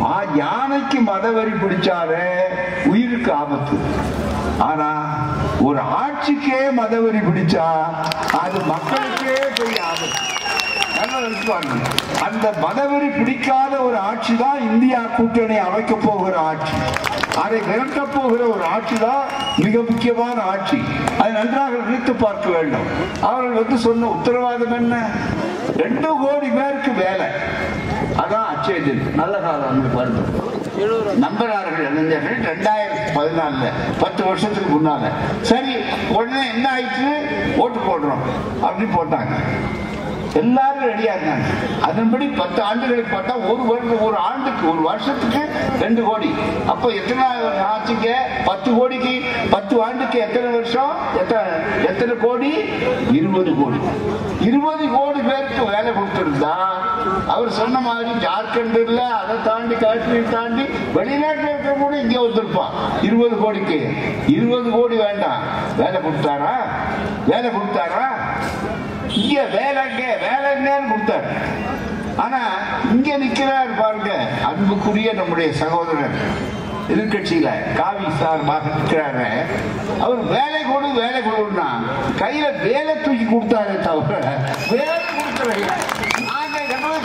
மா- யானைக்கு மதவரி பிடிச்சாலே உயிருக்கு ஆபத்து. ஆனா ஒரு ஆட்சிக்கே மதவரி பிடிச்சா அது மக்களுக்கே பெரிய ஆபத்து. நல்லா அந்த மதவெறி பிடிக்காத ஒரு ஆட்சி தான் இந்தியா கூட்டணி அமைக்க போகிற ஆட்சி. அதை விரட்ட போகிற ஒரு ஆட்சி தான் மிக முக்கியமான ஆட்சி. அதை நன்றாக நினைத்து பார்க்க வேண்டும். அவர்கள் வந்து சொன்ன உத்தரவாதம் என்ன? ரெண்டு கோடி பேருக்கு வேலை. அதான் அச்சேஜன் நல்ல காலம் வந்து பாருங்க. நம்புறார்கள் இளைஞர்கள் ரெண்டாயிரத்தி பதினாலுல பத்து வருஷத்துக்கு முன்னால. சரி உடனே என்ன ஆயிடுச்சு? ஓட்டு போடுறோம். அப்படின்னு போட்டாங்க. எல்லாரும் ரெடியா இருந்தாங்க. அதன்படி பத்து ஆண்டுகளுக்கு பார்த்தா ஒரு வருடம் ஒரு ஆண்டுக்கு ஒரு வருஷத்துக்கு ரெண்டு கோடி. அப்போ எத்தனை ஆச்சுங்க? பத்து கோடிக்கு பத்து ஆண்டுக்கு எத்தனை வருஷம்? எத்தனை எத்தனை கோடி? இருபது கோடி. இருபது கோடி பேருக்கு வேலை கொடுத்துருந்தா அவர் சொன்ன மாதிரி ஜார்க்கண்ட் இல்ல அதை தாண்டி காஷ்மீர் தாண்டி வெளிநாட்டில் இருக்கிற கூட இங்கே வந்திருப்பான். இருபது கோடிக்கு. இருபது கோடி வேண்டாம். வேலை கொடுத்தாரா? வேலை கொடுத்தாரா? இங்க வேலைங்க வேலைங்கன்னு கொடுத்தாரு. ஆனா இங்க நிக்கிறார் பாருங்க அன்புக்குரிய நம்முடைய சகோதரர். எதிர்கட்சியில காவி சார்பாக நிற்கிறாரு அவர் வேலை கொடு வேலை கொடுன்னா கையில வேலை தூக்கி கொடுத்தாரே தவிர வேலை கொடுக்கல.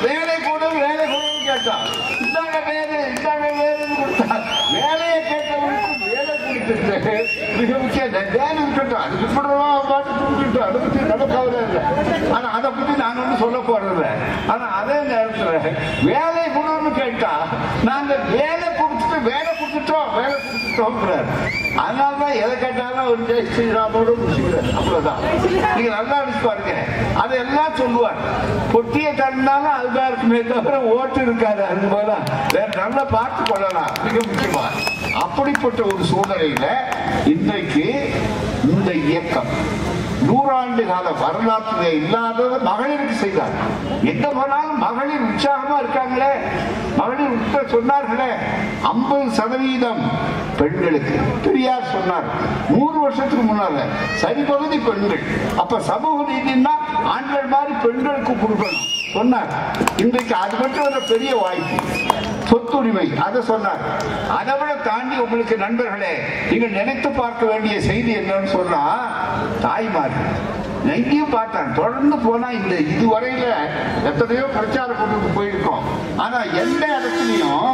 வேலை கொடு வேலை கொடுன்னு கேட்டோம். இந்தாங்க வேலை இந்தாங்க வேலைன்னு கொடுத்தா வேலையை கேட்டவனுக்கு வேலை மிக முக்கியம் இந்த வேலை இருக்கட்டும் அது விட்டுடுறோம் பாட்டு கொடுத்துட்டோம் அதை பற்றி நம்ம கவலை இல்லை. ஆனா அதை பற்றி நான் ஒன்றும் சொல்ல போறது ஆனால் அதே நேரத்தில் வேலை கொடுன்னு கேட்டா நாங்கள் வேலை கொடுத்துட்டு வேலை கொடுத்துட்டோம் வேலை கொடுத்துட்டோம்ங்கிறார் அதனாலதான் எதை கேட்டாலும் ஒரு ஜெய் ஸ்ரீராமோட முடிச்சுக்கிறார். அவ்வளோதான் நீங்க நல்லா அடிச்சு பாருங்க. அதெல்லாம் சொல்லுவார். பொட்டியை தந்தாலும் அதுதான் இருக்குமே தவிர ஓட்டு இருக்காது. அது போல வேற நல்லா பார்த்து கொள்ளலாம் மிக முக்கியமா. அப்படிப்பட்ட ஒரு சூழ்நிலையில இன்றைக்கு இந்த இயக்கம் நூறாண்டு கால வரலாற்றிலே இல்லாதது மகளிருக்கு செய்தார். எங்க போனாலும் மகளிர் உற்சாகமா இருக்காங்களே? மகளிர் உற்ற சொன்னார்களே ஐம்பது சதவீதம் பெண்களுக்கு. பெரியார் சொன்னார் நூறு வருஷத்துக்கு முன்னால சரி பகுதி பெண்கள். அப்ப சமூக நீதினா ஆண்கள் மாதிரி பெண்களுக்கு கொடுக்கணும். சொன்னார். இன்றைக்கு அது மட்டும் ஒரு பெரிய வாய்ப்பு. சொத்துரிமை அதை சொன்னார். அதை விட தாண்டி உங்களுக்கு நண்பர்களே நீங்கள் நினைத்து பார்க்க வேண்டிய செய்தி என்னன்னு சொன்னா தாய்மார்கள் எங்கேயும் பார்த்தேன் தொடர்ந்து போனா இந்த இதுவரையில எத்தனையோ பிரச்சார கூட்டத்துக்கு போயிருக்கோம். ஆனா எந்த இடத்துலையும்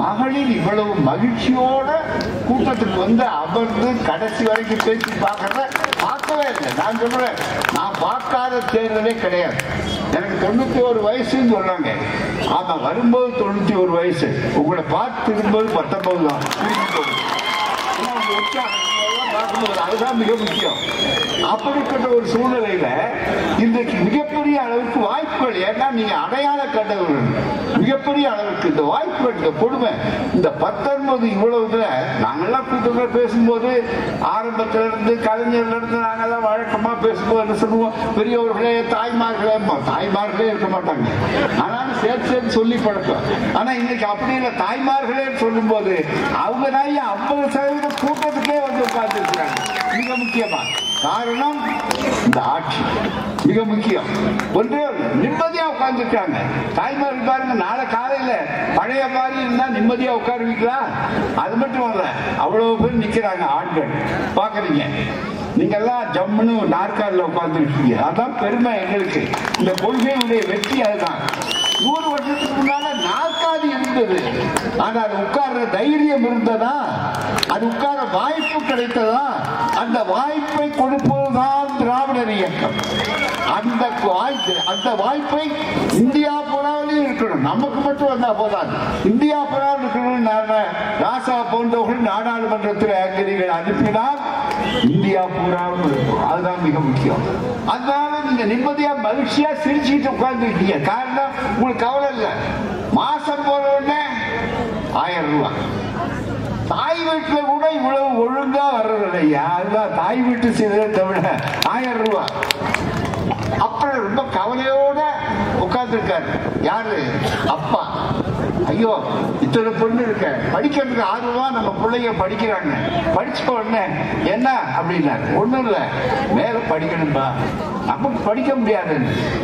மகளிர் இவ்வளவு மகிழ்ச்சியோட கூட்டத்துக்கு வந்து அமர்ந்து கடைசி வரைக்கும் பேசி பார்க்கறத பார்க்கவே இல்லை. நான் சொல்றேன் நான் பார்க்காத தேர்தலே கிடையாது. தொண்ணூத்தி ஒரு வயசுன்னு சொன்னாங்க. ஆமா வரும்போது தொண்ணூத்தி ஒரு வயசு. உங்களை பார்த்து இருக்கும்போது பத்தொன்பது தான். அதுதான் மிக முக்கியம். அப்படிப்பட்ட ஒரு சூழ்நிலையில இன்றைக்கு மிகப்பெரிய அளவுக்கு வாய்ப்புகள் ஏன்னா நீங்க அடையாள கண்டவர்கள். மிகப்பெரிய அளவுக்கு இந்த வாய்ப்புகள் இந்த கொடுமை. இந்த பத்தொன்பது இவ்வளவுல நாங்கெல்லாம் கூட்டத்தில் பேசும்போது ஆரம்பத்துல இருந்து கலைஞர்ல இருந்து நாங்கெல்லாம் வழக்கமா பேசும்போது என்ன சொல்லுவோம்? பெரியவர்களே தாய்மார்களே தாய்மார்களே இருக்க மாட்டாங்க. ஆனாலும் சேர்த்து சேர்த்து சொல்லி பழக்கம். ஆனா இன்னைக்கு அப்படி இல்லை. தாய்மார்களே சொல்லும் போது அவங்க நாய் ஐம்பது சதவீதம் கூட்டத்துக்கே வந்து உட்கார்ந்து இருக்கிறாங்க மிக முக்கியமா காரணம் இந்த ஆட்சி. மிக முக்கியம். ஒன்று, நிம்மதியா உட்கார்ந்துருக்காங்க. தாய்மார்கள் பாருங்க நாளை காலையில பழைய மாதிரி இருந்தா நிம்மதியா உட்காருவீங்களா? அது மட்டும் வரல அவ்வளவு பேர் நிக்கிறாங்க ஆண்கள். பாக்குறீங்க நீங்க எல்லாம் ஜம்முன்னு நாற்காலில் உட்கார்ந்துருக்கீங்க. அதான் பெருமை எங்களுக்கு. இந்த கொள்கையுடைய வெற்றி அதுதான். நூறு வருஷத்துக்கு முன்னால நாலு இருந்தது ஆனால் அது உட்கார்ற தைரியம் இருந்ததா? அது உட்கார வாய்ப்பு கிடைத்ததா? அந்த வாய்ப்பை கொடுப்பதுதான் திராவிடர் இயக்கம். அந்த வாய்ப்பு அந்த வாய்ப்பை இந்தியா போனாலே இருக்கணும். நமக்கு மட்டும் வந்தா போதாது. இந்தியா போனால் இருக்கணும் ராசா போன்றவர்கள் நாடாளுமன்றத்தில் அங்கே நீங்கள் அனுப்பினால் இந்தியா பூராவும் இருக்கும் அதுதான் மிக முக்கியம். அதனால நீங்க நிம்மதியா மகிழ்ச்சியா சிரிச்சுட்டு உட்கார்ந்துருக்கீங்க காரணம் உங்களுக்கு கவலை இல்லை. ஆயிரம் ரூபாய் தாய் வீட்டில் கூட இவ்வளவு ஒழுங்கா வர்றதில்லையா? அதுதான் தாய் வீட்டு செய்ததை விட ஆயிரம் ரூபாய் அப்புறம் ரொம்ப கவலையோட உட்கார்ந்துருக்காரு. யாரு? அப்பா. ஐயோ இத்தனை பொண்ணு இருக்க. படிக்கிறதுக்கு ஆர்வமா நம்ம பிள்ளைங்க படிக்கிறாங்க. படிச்ச உடனே என்ன? அப்படின்னாரு. ஒண்ணும் இல்ல. மேல படிக்கணும்பா. நமக்கு படிக்க முடியாது.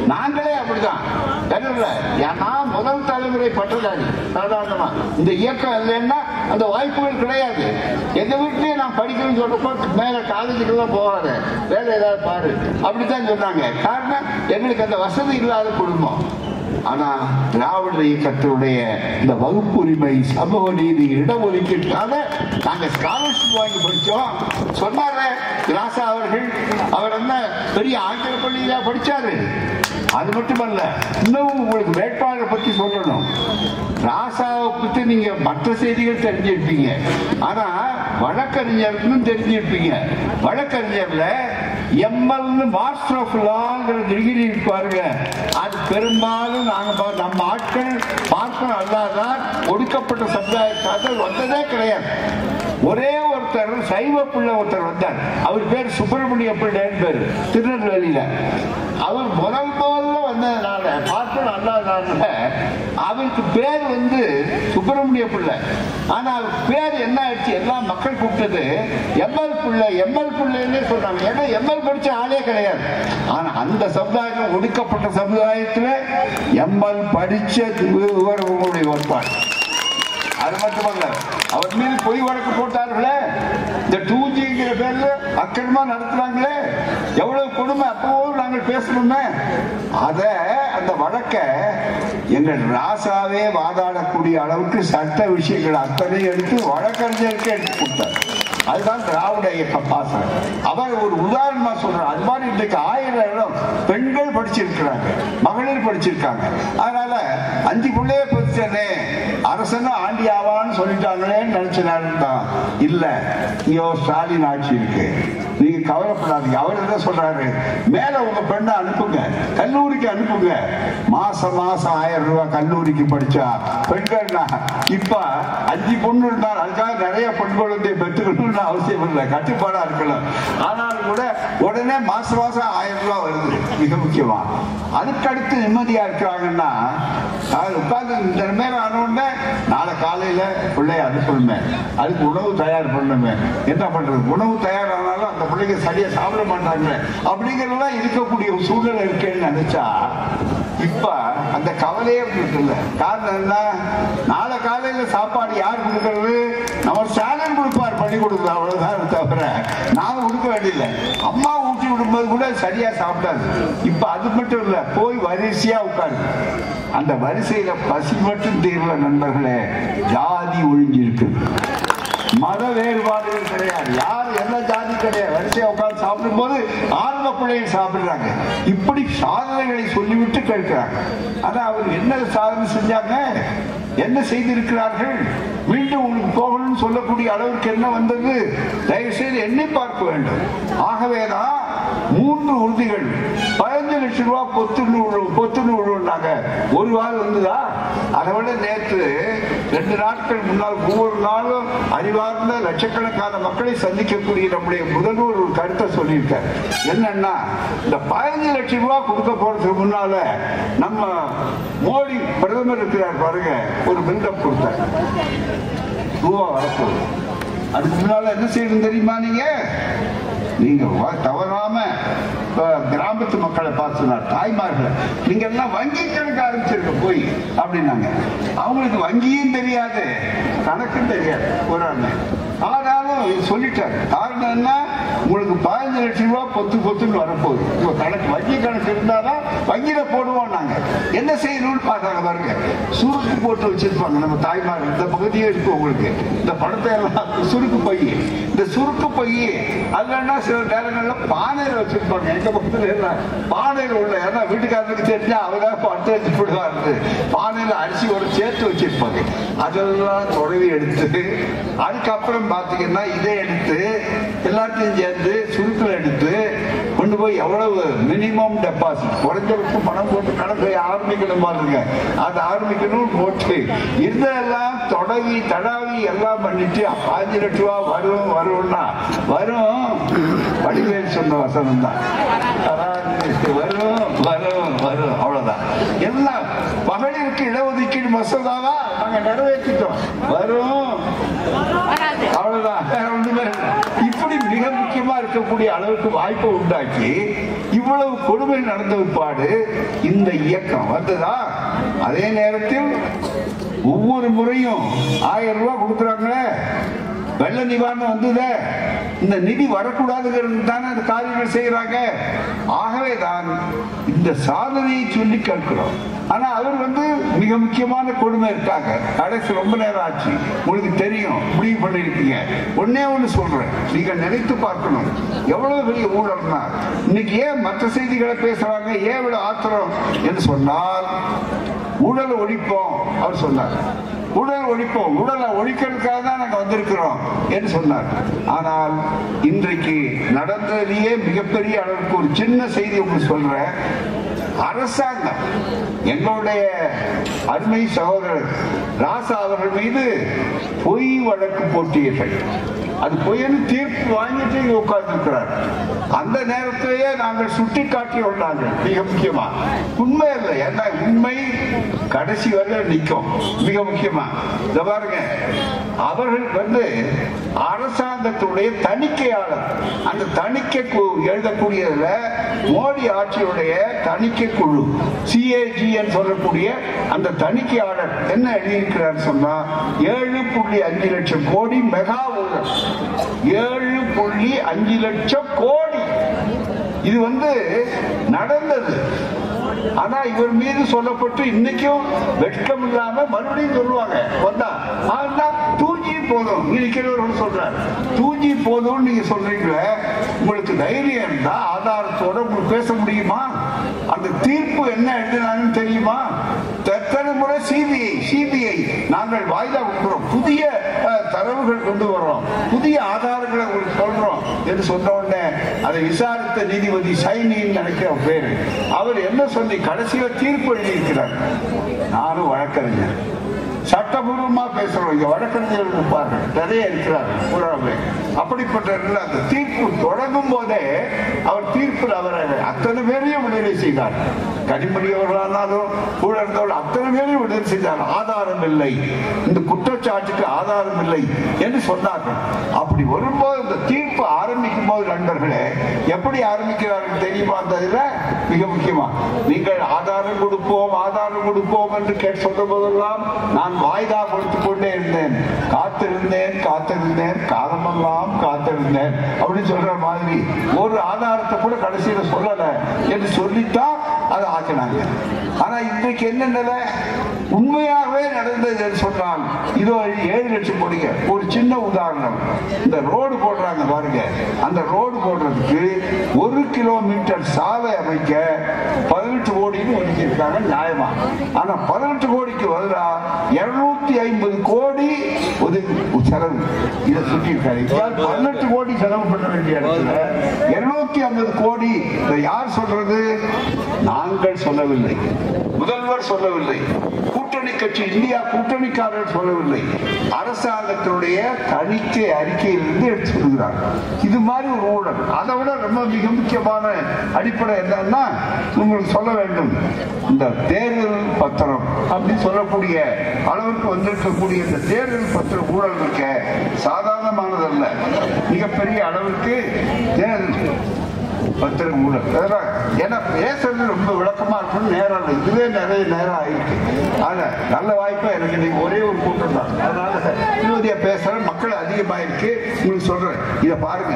நாங்களே அப்படிதான். தெரியல ஏன்னா முதல் தலைமுறை பட்டதாரி சாதாரணமா. இந்த இயக்கம் இல்லைன்னா அந்த வாய்ப்புகள் கிடையாது. எங்க வீட்லயே நான் படிக்கணும்னு சொல்றப்போ மேல காலேஜுக்கெல்லாம் போகாத. வேலை ஏதாவது பாரு. அப்படித்தான் சொன்னாங்க. காரணம் எங்களுக்கு அந்த வசதி இல்லாத குடும்பம். ஆனா திராவிட இயக்கத்தினுடைய இந்த வகுப்புரிமை சமூக நீதி இடஒதுக்கீட்டால நாங்க ஸ்காலர்ஷிப் வாங்கி படிச்சோம். சொன்னார ராசா அவர்கள் அவர் என்ன பெரிய ஆங்கில பள்ளியில படிச்சாரு. அது மட்டுமல்ல இன்னும் உங்களுக்கு வேட்பாளரை பத்தி சொல்லணும். ராசாவை பத்தி நீங்க மற்ற செய்திகள் தெரிஞ்சிருப்பீங்க. ஆனா வழக்கறிஞர்னு தெரிஞ்சிருப்பீங்க. வழக்கறிஞர்ல எம்எல்னு மாஸ்டர் ஆஃப் லாங்கிற டிகிரி பாருங்க அது பெரும்பாலும் நாங்க நம்ம ஆட்கள் பார்க்கணும் அல்லாதான் ஒடுக்கப்பட்ட சமுதாயத்தார்கள் வந்ததே கிடையாது. ஒரே ஒருத்தர் சைவ பிள்ளை ஒருத்தர் வந்தார். அவர் பேர் சுப்பிரமணிய பிள்ளைன்னு பேர் திருநெல்வேலியில. அவர் முதல் முதல்ல வந்ததுனால பார்க்கணும் அல்லாதனால அவருக்கு பேர் வந்து சுப்பிரமணிய பிள்ளை. ஆனால் பேர் என்ன ஆயிடுச்சு? எல்லா மக்கள் கூப்பிட்டது எம்எல் பிள்ளை எம்எல் பிள்ளைன்னே சொன்னாங்க ஏன்னா எம்எல் படிச்ச ஆளே கிடையாது. ஆனா அந்த சமுதாயம் ஒடுக்கப்பட்ட சமுதாயத்துல எம்எல் படிச்ச உங்களுடைய ஒருப்பாடு அது மட்டுமல்ல அவர் மீது பொய் வழக்கு போட்டார்களே. இந்த டூ ஜிங்கிற பேர்ல அக்கிரமா நடத்துறாங்களே. எவ்வளவு கொடுமை அப்பவும் நாங்கள் பேசணுமே அத அந்த வழக்க எங்கள் ராசாவே வாதாடக்கூடிய அளவுக்கு சட்ட விஷயங்கள் அத்தனை எடுத்து வழக்கறிஞருக்கு எடுத்து கொடுத்தார். அதுதான் திராவிட இயக்க பாசனம். அவர் ஒரு உதாரணமா சொல்றார் அது மாதிரி இன்றைக்கு ஆயிரம் இடம் பெண்கள் படிச்சிருக்கிறாங்க. மகளிர் படிச்சிருக்காங்க. அதனால அஞ்சு பிள்ளைய படிச்சனே. அரசன் ஆண்டி ஆவான்னு சொல்லிட்டாங்களேன்னு நினைச்சனாலும் தான். இல்ல. ஐயோ ஸ்டாலின் ஆட்சி இருக்கு. நீங்க கவலைப்படாதீங்க. அவர் என்ன சொல்றாரு? மேல உங்க பெண்ணை அனுப்புங்க. கல்லூரிக்கு அனுப்புங்க. மாசம் மாசம் ஆயிரம் ரூபாய் கல்லூரிக்கு படிச்சா பெண்கள்னா இப்ப அஞ்சு பொண்ணு இருந்தால் அதுக்காக நிறைய பெண் பெற்றுக்கணும் இருக்கணும்னு அவசியம் இல்லை. கட்டுப்பாடா இருக்கணும். ஆனாலும் கூட உடனே மாசம் மாசம் ஆயிரம் ரூபாய் வருது. மிக முக்கியமா. அதுக்கடுத்து நிம்மதியா இருக்கிறாங்கன்னா உட்கார்ந்து இந்த நேரம் ஆனவுடனே நாளை காலையில பிள்ளைய அனுப்பணுமே. அதுக்கு உணவு தயார் பண்ணணுமே. என்ன பண்றது? உணவு தயாரானாலும் அந்த பிள்ளைங்க சரியா சாப்பிட மாட்டாங்க. அப்படிங்கறதெல்லாம் இருக்கக்கூடிய சூழ்நிலை இருக்கேன்னு நினைச்சா இப்ப அந்த கவலையே இல்லை. காரணம் என்ன? நாளை காலையில சாப்பாடு யார் கொடுக்கறது? கொடுப்பார் கொடுக்குது அவ்வளவுதான் தவிர நாம கொடுக்க வேண்டியதில்லை. அம்மா ஊட்டி விடும்போது கூட சரியா சாப்பிடாது. இப்ப அது மட்டும் இல்ல போய் வரிசையா உட்காரு. அந்த வரிசையில பசி மட்டும் தீர்ல நண்பர்களே. ஜாதி ஒழிஞ்சிருக்கு. மத வேறுபாடுகள் கிடையாது. யார் என்ன ஜாதி கிடையாது. வரிசையா உட்கார்ந்து சாப்பிடும் போது ஆரம்ப பிள்ளைகள் சாப்பிடுறாங்க. இப்படி சாதனைகளை சொல்லிவிட்டு கேட்கிறாங்க. ஆனா அவர் என்ன சாதனை செஞ்சாங்க? என்ன செய்திருக்கிறார்கள்? மீண்டும் உங்களுக்கு போகணும்னு சொல்லக்கூடிய அளவுக்கு என்ன வந்தது? தயவு செய்து எண்ணி பார்க்க வேண்டும். ஆகவேதான் மூன்று உறுதிகள். பதினஞ்சு லட்சம் ரூபாய் பொத்து பொத்து பொத்துன்னு விழுந்தாங்க ஒரு வாரம் வந்ததா? அதை விட நேற்று ரெண்டு நாட்கள் முன்னால் ஒவ்வொரு நாளும் அறிவார்ந்த லட்சக்கணக்கான மக்களை சந்திக்கக்கூடிய நம்முடைய முதல்வர் ஒரு கருத்தை சொல்லியிருக்கார். என்னன்னா இந்த பதினஞ்சு லட்சம் ரூபாய் கொடுக்க போறதுக்கு முன்னால நம்ம மோடி பிரதமர் இருக்கிறார் பாருங்க ஒரு பில்டப் கொடுத்தார். ரூபா வரப்போகுது. அதுக்கு முன்னால என்ன செய்யணும் தெரியுமா நீங்க? நீங்க தவறாம கிராமத்து மக்களை பார்த்து சொன்னார் தாய்மார்களை நீங்க எல்லாம் வங்கி கணக்கு ஆரம்பிச்சிருக்க போய் அப்படின்னாங்க. அவங்களுக்கு வங்கியும் தெரியாது கணக்கும் தெரியாது ஒரு அண்ணன் ஆனாலும் சொல்லிட்டாரு காரணம் என்ன? உங்களுக்கு பதினஞ்சு லட்சம் ரூபாய் பொத்து பொத்துன்னு வரப்போகுது. இப்போ கணக்கு வங்கி கணக்கு இருந்தாதான் வங்கியில போடுவோம் நாங்க. என்ன செய்யணும்னு பார்த்தாங்க பாருங்க. சுருக்கு போட்டு வச்சிருப்பாங்க. நம்ம தாய்மார் இந்த பகுதியே இருக்கு உங்களுக்கு. இந்த படத்தை எல்லாம் சுருக்கு பை. இந்த சுருக்கு பை அதுலன்னா சில நேரங்கள்ல பானையில் வச்சிருப்பாங்க. எங்க பக்கத்துல எல்லாம் பானையில உள்ள. ஏன்னா வீட்டுக்காரனுக்கு தெரிஞ்சா அவதான் பட்டு வச்சு போடுவாரு. பானையில் அரிசி ஒரு சேர்த்து வச்சிருப்பாங்க. அதெல்லாம் தொடவி எடுத்து அதுக்கப்புறம் பாத்தீங்கன்னா இதை எடுத்து எல்லாத்தையும் சேர்ந்து சுருக்கில் எடுத்து கொண்டு போய் எவ்வளவு மினிமம் டெபாசிட் குறைஞ்சபட்சம் பணம் போட்டு கணக்கு ஆரம்பிக்கணும் பாருங்க. அது ஆரம்பிக்கணும் போட்டு இதெல்லாம் தொடவி தடாவி எல்லாம் பண்ணிட்டு பாஞ்சு லட்ச ரூபா வரும் வரும்னா வரும். வடிவேல் சொன்ன வசனம் தான். வரும் வரும் வரும். அவ்வளவுதான். எல்லாம் மகளிருக்கு இடஒதுக்கீடு மசோதாவா? நாங்க நிறைவேற்றிட்டோம். வரும். அவ்வளவுதான். வேற ஒண்ணுமே இல்லை. மிக முக்கியமா இருக்கக்கூடிய அளவுக்கு வாய்ப்பை உண்டாக்கி இவ்வளவு கொடுமை நடந்த பாடு இந்த இயக்கம் வந்ததா? அதே நேரத்தில் ஒவ்வொரு முறையும் ஆயிரம் ரூபாய் கொடுக்குறாங்களே. வெள்ள நிவாரணம் வந்ததே. இந்த நிதி வரக்கூடாதுங்கிறது தானே அந்த காரியங்கள் செய்யறாங்க ஆகவே தான் இந்த சாதனையை சொல்லி கேட்கிறோம். ஆனா அவர் வந்து மிக முக்கியமான கொடுமை இருக்காங்க. கடைசி ரொம்ப நேரம் ஆச்சு. உங்களுக்கு தெரியும். முடிவு பண்ணிருக்கீங்க ஒன்னே ஒண்ணு சொல்றேன். நீங்க நினைத்து பார்க்கணும். எவ்வளவு பெரிய ஊழல்னா இன்னைக்கு ஏன் மற்ற செய்திகளை பேசுறாங்க? ஏன் இவ்வளவு ஆத்திரம்? என்று சொன்னால் ஊழலை ஒழிப்போம். அவர் சொன்னார். உடல் ஒழிப்போம். உடலை ஒழிக்கிறதுக்காக தான் நாங்கள் வந்திருக்கிறோம் என்று சொன்னார். ஆனால் இன்றைக்கு நடந்ததுலேயே மிகப்பெரிய அளவுக்கு ஒரு சின்ன செய்தி உங்களுக்கு சொல்றேன். அரசாங்கம் எங்களுடைய அருமை சகோதரர் ராசா அவர்கள் மீது பொய் வழக்கு போட்டியர்கள் அது பொய்னு தீர்ப்பு வாங்கிட்டு இங்க உட்கார்ந்துருக்கிறார். அந்த நேரத்திலேயே நாங்கள் சுட்டி காட்டி மிக முக்கியமா. உண்மை இல்லை ஏன்னா உண்மை கடைசி வரை நிற்கும் மிக முக்கியமா. இந்த பாருங்க. அவர்கள் வந்து அரசாங்கத்துடைய தணிக்கையாளர். அந்த தணிக்கை எழுதக்கூடியதுல மோடி ஆட்சியுடைய தணிக்கை குழு சிஏஜி சொல்லக்கூடிய அந்த தணிக்கையாளர் என்ன எழுதியிருக்கிறார் சொன்னா ஏழு புள்ளி அஞ்சு லட்சம் கோடி மெகா ஊழல் ஏழு புள்ளி அஞ்சு லட்சம் கோடி. இது வந்து நடந்தது. ஆனா இவர் மீது சொல்லப்பட்டு இன்னைக்கும் வெட்கம் இல்லாம மறுபடியும் சொல்லுவாங்க. வந்தா ஆனா தூஞ்சி போதும். இருக்கிறவர்கள் சொல்றாரு தூஞ்சி போதும் நீங்க சொல்றீங்களே உங்களுக்கு தைரியம் இருந்தா ஆதாரத்தோட உங்களுக்கு பேச முடியுமா? அந்த தீர்ப்பு என்ன எழுதினாங்கன்னு தெரியுமா? எத்தனை சிபிஐ சிபிஐ நாங்கள் வாய்தா கொடுக்கிறோம் புதிய தரவுகள் கொண்டு வர்றோம். புதிய ஆதாரங்களை உங்களுக்கு சொல்றோம் என்று சொன்ன உடனே அதை விசாரித்த நீதிபதி சைனின்னு நினைக்கிற பேரு. அவர் என்ன சொல்லி கடைசியில தீர்ப்பு எழுதியிருக்கிறார்? நானும் வழக்கறிஞர். சட்டபூர்வமா பேசுறோம். இங்க வழக்கறிஞர்கள் இருப்பார்கள். நிறைய இருக்கிறார்கள் அப்படிப்பட்ட அந்த தீர்ப்பு தொடங்கும் போதே அவர் தீர்ப்பில் அவர் அத்தனை பேரையும் விடுதலை செய்தார். கனிமொழியவர்களானாலும் கூட இருந்தவர்கள் அத்தனை பேரையும் விடுதலை செய்தார். ஆதாரம் இல்லை. இந்த குற்றச்சாட்டுக்கு ஆதாரம் இல்லை என்று சொன்னார்கள். அப்படி வரும்போது இந்த தீர்ப்பு ஆரம்பிக்கும் போது நண்பர்களே எப்படி ஆரம்பிக்கிறார்கள் தெரியுமா அந்த இதில்? மிக முக்கியமா. நீங்கள் ஆதாரம் கொடுப்போம் ஆதாரம் கொடுப்போம் என்று கேட்டு சொல்ற போதெல்லாம் நான் வாய்தா கொடுத்து கொண்டே இருந்தேன். காத்திருந்தேன் காத்திருந்தேன் காலமெல்லாம் காத்திருந்தேன். அப்படின்னு சொல்ற மாதிரி ஒரு ஆதாரத்தை கூட கடைசியில சொல்லல. என்று சொல்லித்தான் அதை ஆக்கினாங்க. ஆனா இன்றைக்கு என்ன நிலை? உண்மையாகவே நடந்தது சொன்னால் இதோ ஏழு லட்சம் கோடிங்க ஒரு சின்ன உதாரணம். இந்த ரோடு போடுறாங்க பாருங்க. அந்த ரோடு போடுறதுக்கு ஒரு கிலோமீட்டர் சாலை அமைக்க பதினெட்டு கோடின்னு ஒதுக்கியிருக்காங்க நியாயமா. ஆனா பதினெட்டு கோடிக்கு பதிலா இருநூத்தி ஐம்பது கோடி ஒதுக்கு செலவு. இதை சுட்டியிருக்காரு. பதினெட்டு கோடி செலவு பண்ண வேண்டிய இடத்துல இருநூத்தி ஐம்பது கோடி. இதை யார் சொல்றது? நாங்கள் சொல்லவில்லை. முதல்வர் சொல்லவில்லை. கூட்டணி கட்சி இந்தியா கூட்டணிக்காரர் சொல்லவில்லை. அரசாங்கத்தினுடைய தணிக்கை அறிக்கையிலிருந்து எடுத்து சொல்கிறார் இது மாதிரி ஒரு ஊழல். அதை விட ரொம்ப மிக முக்கியமான அடிப்படை என்னன்னா உங்களுக்கு சொல்ல வேண்டும். இந்த தேர்தல் பத்திரம் அப்படின்னு சொல்லக்கூடிய அளவுக்கு வந்திருக்கக்கூடிய இந்த தேர்தல் பத்திர ஊழல் இருக்க சாதாரணமானதல்ல. மிகப்பெரிய அளவுக்கு தேர்தல் பத்திரம் ஊழல் அதெல்லாம் ஏன்னா பேசுறது ரொம்ப விளக்கமா இருக்கணும் நேரம் இல்லை. இதுவே நிறைய நேரம் ஆயிருக்கு ஆனா நல்ல வாய்ப்பா எனக்கு இன்னைக்கு ஒரே ஒரு கூட்டம் தான். அதனால இன்னொரு பேசுறேன். மக்கள் அதிகமாயிருக்கு. உங்களுக்கு சொல்றேன். இதை பாருங்க.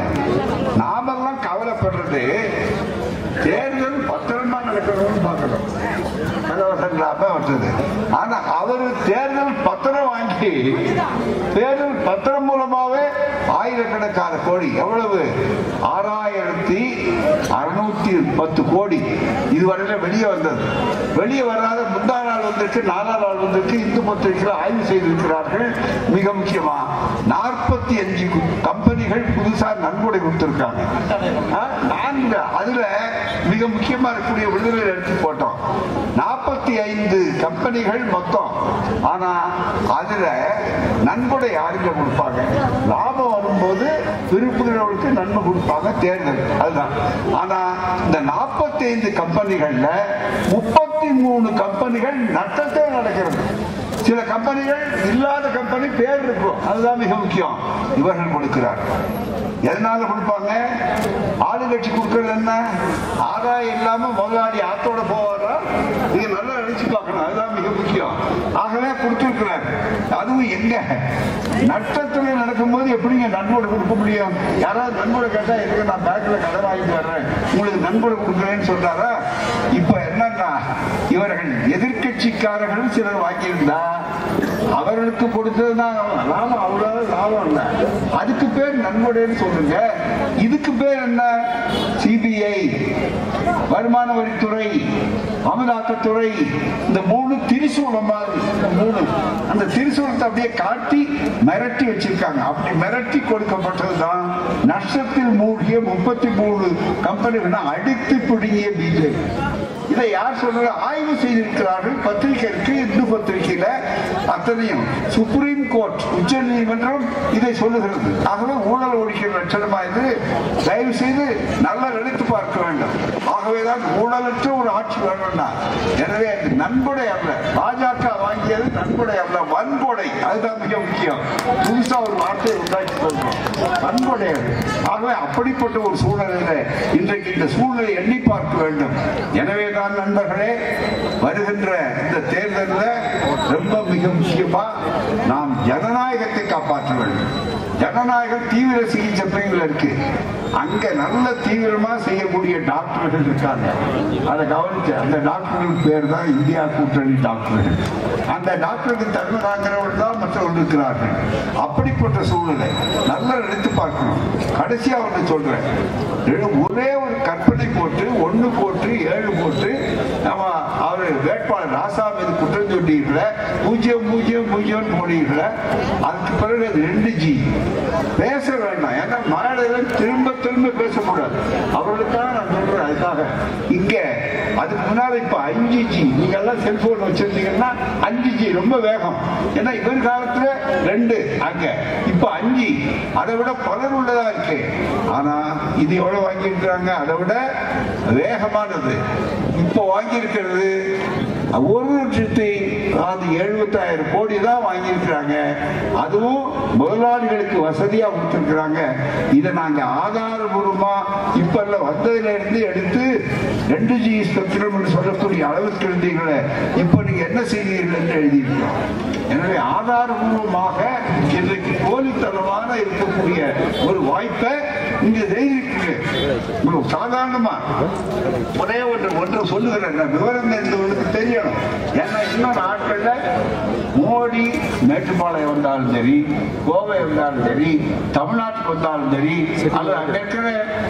நாமெல்லாம் கவலைப்படுறது தேர்தல் நடக்கணும்னு பார்க்கணும். வந்தது. ஆனா தேர்தல் பத்திரம் வாங்கி தேர்தல் பத்திரம் மூலமாவே ஆயிரக்கணக்கான கோடி எவ்வளவு? ஆறாயிரத்தி அறுநூத்தி பத்து கோடி. இதுவரையில வெளியே வந்தது. வெளியே வராத முந்தா நாள் வந்திருக்கு நாலா நாள் வந்திருக்கு. இந்து பத்திரிகைகள் ஆய்வு செய்திருக்கிறார்கள். மிக முக்கியமா நாற்பத்தி அஞ்சு கம்பெனிகள் புதுசா நன்கொடை கொடுத்திருக்காங்க. நான்கு. அதுல மிக முக்கியமா இருக்கக்கூடிய விடுதலை எடுத்து போட்டோம். நாற்பத்தி ஐந்து கம்பெனிகள் மொத்தம். ஆனா அதுல நன்கொடை யாருக்கு கொடுப்பாங்க? லாபம் வரும்போது விரும்புகிறவர்களுக்கு நன்மை கொடுப்பாங்க தேர்தல் அதுதான். ஆனா இந்த நாற்பத்தி ஐந்து கம்பெனிகள்ல முப்பத்தி மூணு கம்பெனிகள் நட்டத்தை நடக்கிறது. சில கம்பெனிகள் இல்லாத கம்பெனி பேர் இருக்கும். அதுதான் மிக முக்கியம். இவர்கள் கொடுக்கிறார். எதனால கொடுப்பாங்க? ஆளுங்கட்சி கொடுக்கறது என்ன? ஆதாயம் இல்லாம முதலாளி ஆத்தோட போவாரா? நீங்க நல்லா நினைச்சு பார்க்கணும். அதுதான் மிக முக்கியம். ஆகவே கொடுத்துருக்கிறார். அதுவும் எங்க? நட்டத்துல நடக்கும்போது எப்படிங்க நன்கொடை கொடுக்க முடியும்? யாராவது நன்கொடை கேட்டா எதுக்கு நான் பேங்க்ல கடன் வாங்கிட்டு வர்றேன். உங்களுக்கு நன்கொடை கொடுக்குறேன்னு சொல்றாரா இப்ப என்னன்னா இவர்கள் எதிர்கட்சிக்காரர்கள் சிலர் வாங்கியிருந்தா அவர்களுக்கு கொடுத்ததுதான் லாபம் அவ்வளவு லாபம் இல்ல. அதுக்கு பேர் நன்கொடைன்னு சொல்லுங்க. இதுக்கு பேர் என்ன? சிபிஐ வருமான வரித்துறை அமலாக்கத்துறை இந்த மூணு திரிசூலம் மாதிரி இந்த மூணு. அந்த திரிசூலத்தை அப்படியே காட்டி மிரட்டி வச்சிருக்காங்க. அப்படி மிரட்டி கொடுக்கப்பட்டதுதான் நஷ்டத்தில் மூழ்கிய முப்பத்தி மூணு கம்பெனிகள் அடித்து பிடுங்கிய பிஜேபி. இதை யார் சொல்ற ஆய்வு செய்திருக்கிறார்கள் பத்திரிகை இருக்கு இந்து பத்திரிகையில அத்தனையும். சுப்ரீம் கோர்ட் உச்ச நீதிமன்றம் இதை சொல்லுகிறது. ஆகவே ஊழல் ஒழிக்கிற லட்சணமா இது. தயவு செய்து நல்லா நினைத்து பார்க்க வேண்டும். ஆகவேதான் ஊழலற்ற ஒரு ஆட்சி வேணும்னா எனவே அது நன்கொடை அல்ல. பாஜக வாங்கியது நன்கொடை அல்ல. வன்கொடை. அதுதான் மிக முக்கியம். புதுசா ஒரு வார்த்தையை உண்டாக்கி சொல்றோம். வன்கொடை ஆகவே அப்படிப்பட்ட ஒரு சூழ்நிலையில இன்றைக்கு இந்த சூழ்நிலை எண்ணி பார்க்க வேண்டும். எனவே தான் நண்பர்களே வருகின்ற இந்த தேர்தலில் ரொம்ப மிக முக்கியமா நாம் ஜனநாயகத்தை காப்பாற்ற வேண்டும். ஜனநாயகம் தீவிர சிகிச்சை பிரிவில் இருக்கு. அங்க நல்ல தீவிரமா செய்யக்கூடிய டாக்டர்கள் இருக்காங்க. அதை கவனிச்சு அந்த டாக்டர்கள் பேர் தான் இந்தியா கூட்டணி டாக்டர்கள். அந்த டாக்டருக்கு தகுந்தாங்கிறவர்கள் தான் மற்றவர்கள் இருக்கிறார்கள். அப்படிப்பட்ட சூழ்நிலை. நல்லா எடுத்து பார்க்கணும். கடைசியா ஒன்று சொல்றேன். ஒரே ஒரு கற்பனை போட்டு ஒன்று போட்டு ஏழு போட்டு நம்ம அவர் வேட்பாளர் ராசா மீது குற்றம் சொல்லிடுற பூஜ்ஜியம் பூஜ்ஜியம் பூஜ்ஜியம் போடுகிற அதுக்கு பிறகு ரெண்டு ஜி. பேச வேண்டாம் ஏன்னா மேடையில திரும்ப திரும்ப பேசக்கூடாது. அவர்களுக்காக நான் சொல்றேன் அதுக்காக. இங்க அதுக்கு முன்னால இப்ப அஞ்சு ஜி நீங்க எல்லாம் செல்போன் வச்சிருந்தீங்கன்னா அஞ்சு ஜி ரொம்ப வேகம். ஏன்னா இவர் காலத்துல ரெண்டு அங்க. இப்ப அஞ்சு அதை விட பலர் உள்ளதா இருக்கு. ஆனா இது எவ்வளவு வாங்கியிருக்கிறாங்க? அதை விட வேகமானது. இப்போ வாங்கியிருக்கிறது ஒரு லட்சத்தி அது எழுபத்தாயிரம் கோடி தான் வாங்கியிருக்கிறாங்க. அதுவும் முதலாளிகளுக்கு வசதியாக கொடுத்துருக்குறாங்க. இதை நாங்கள் ஆதாரபூர்வமாக இப்ப வந்ததுலேருந்து இருந்து எடுத்து ரெண்டு ஜி ஸ்பெக்ட்ரம் என்று சொல்லக்கூடிய அளவுக்கு இருந்தீங்களே இப்போ நீங்கள் என்ன செய்தீர்கள் என்று எழுதியிருக்கிறோம். எனவே ஆதாரபூர்வமாக இன்றைக்கு போலித்தனமான இருக்கக்கூடிய ஒரு வாய்ப்பை இங்க செய்திருக்கிறேன் சாதாரணமா. ஒரே ஒன்று ஒன்று சொல்லுகிறேன். விவரம் தெரிந்தவனுக்கு தெரியணும் ஏன்னா இன்னொரு ஆட்கள்ல மோடி மேட்டுப்பாளையம் வந்தாலும் சரி கோவை வந்தாலும் சரி தமிழ்நாட்டுக்கு வந்தாலும் சரி அல்லது அங்க இருக்கிற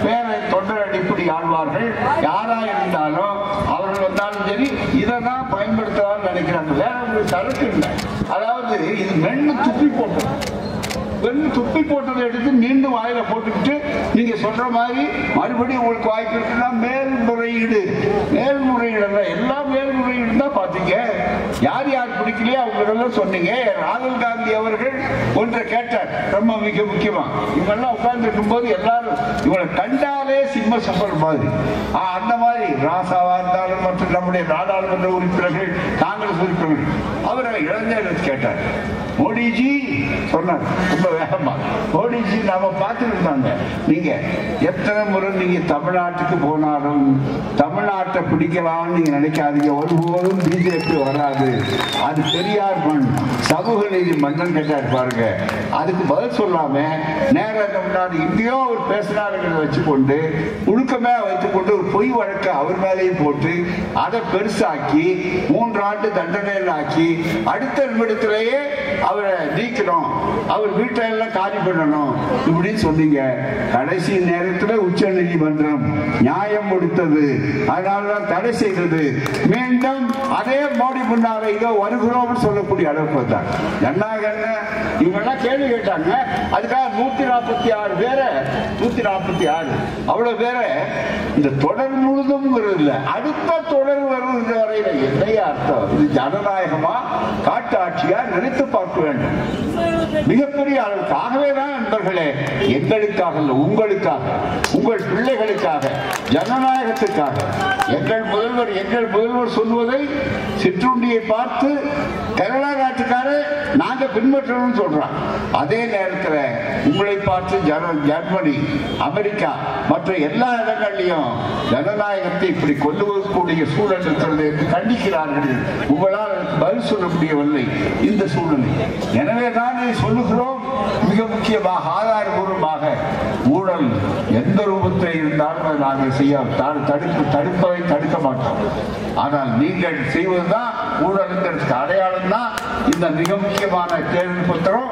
வேற தொண்டர் அடிப்படை ஆழ்வார்கள் யாரா இருந்தாலும் அவர்கள் வந்தாலும் சரி இதை தான் பயன்படுத்தலாம்னு நினைக்கிறாங்க வேற ஒரு சரக்கு இல்லை. அதாவது இது மென்னு துப்பி போட்டது. வெண் துப்பி போட்டதை எடுத்து மீண்டும் வாயில போட்டுக்கிட்டு நீங்க சொல்ற மாதிரி மறுபடியும் உங்களுக்கு வாய்ப்பு இருக்குன்னா மேல்முறையீடு. மேல்முறையீடு அல்ல எல்லா மேல்முறையீடு தான் பாத்தீங்க யார் யார் பிடிக்கலையே அவங்களெல்லாம் சொன்னீங்க. ராகுல் காந்தி அவர்கள் ஒன்றை கேட்டார். ரொம்ப மிக முக்கியமா. இவங்கெல்லாம் உட்கார்ந்து இருக்கும் போது எல்லாரும் இவங்களை கண்டாலே சிம்ம சம்பல் மாதிரி. அந்த மாதிரி ராசாவா இருந்தாலும் மற்றும் நம்முடைய நாடாளுமன்ற உறுப்பினர்கள் காங்கிரஸ் உறுப்பினர்கள் அவரை இளைஞர்கள் கேட்டார். மோடிஜி சொன்னார் ரொம்ப வேகமா. மோடிஜி நாம பார்த்துருந்தாங்க. நீங்க எத்தனை முறை நீங்க தமிழ்நாட்டுக்கு போனாலும் தமிழ்நாட்டை பிடிக்கலாம்னு நீங்க நினைக்காதீங்க. ஒருபோதும் பிஜேபி வராது. அது பெரியார் மண் சமூக நீதி மன்னன் கேட்டார் பாருங்க. அதுக்கு பதில் சொல்லாம நேரம் முன்னாடி இங்கேயோ அவர் பேசினார்கள் வச்சுக்கொண்டு ஒழுக்கமே வைத்துக்கொண்டு ஒரு பொய் வழக்கு அவர் மேலேயும் போட்டு அதை பெருசாக்கி மூன்று ஆண்டு தண்டனையில் ஆக்கி அடுத்த நிமிடத்திலேயே அவர் நீக்கணும். அவர் வீட்டை எல்லாம் காலி பண்ணணும். இப்படின்னு சொன்னீங்க. கடைசி நேரத்தில் உச்ச நீதிமன்றம் நியாயம் கொடுத்தது அதனாலதான் தடை செய்தது. மீண்டும் அதே மோடி முன்னால இதோ வருகிறோம் சொல்லக்கூடிய அளவுக்கு வந்தாங்க. ஜனநாயகம் என்ன? இவங்க எல்லாம் கேள்வி கேட்டாங்க. அதுக்காக நூத்தி நாற்பத்தி ஆறு பேரை நூத்தி நாற்பத்தி ஆறு அவ்வளவு பேரை இந்த தொடர் முழுதும் இல்லை. அடுத்த தொடர் வருகிற வரையில என்னையா அர்த்தம்? இது ஜனநாயகமா காட்டு ஆட்சியா நினைத்து பார்க்க வேண்டும். மிகப்பெரிய அளவுக்கு ஆகவே தான் நண்பர்களே எங்களுக்காக உங்களுக்காக உங்கள் பிள்ளைகளுக்காக ஜனநாயகத்துக்காக. எங்கள் முதல்வர் எங்கள் முதல்வர் சொல்வதை சிற்றுண்டியை பார்த்து கேரளா நாங்க பின்பற்றணும்னு சொல்றோம் அதே நேரத்தில் உங்களை பார்த்து ஜன ஜெர்மனி அமெரிக்கா மற்ற எல்லா இடங்கள்லையும் ஜனநாயகத்தை இப்படி கொண்டு சூழல் இருக்கிறது என்று கண்டிக்கிறார்கள். உங்களால் பதில் சொல்ல முடியவில்லை இந்த சூழ்நிலை. எனவே தான் இதை சொல்லுகிறோம். மிக முக்கியமாக ஆதாரபூர்வமாக ஊழல் எந்த ரூபத்தில் இருந்தாலும் நாங்கள் செய்ய தடுப்பு தடுப்பதை தடுக்க மாட்டோம். ஆனால் நீங்கள் செய்வதுதான் ஊழலுங்கிறதுக்கு அடையாளம் தான். இந்த மிக முக்கியமான தேர்தல் பத்திரம்.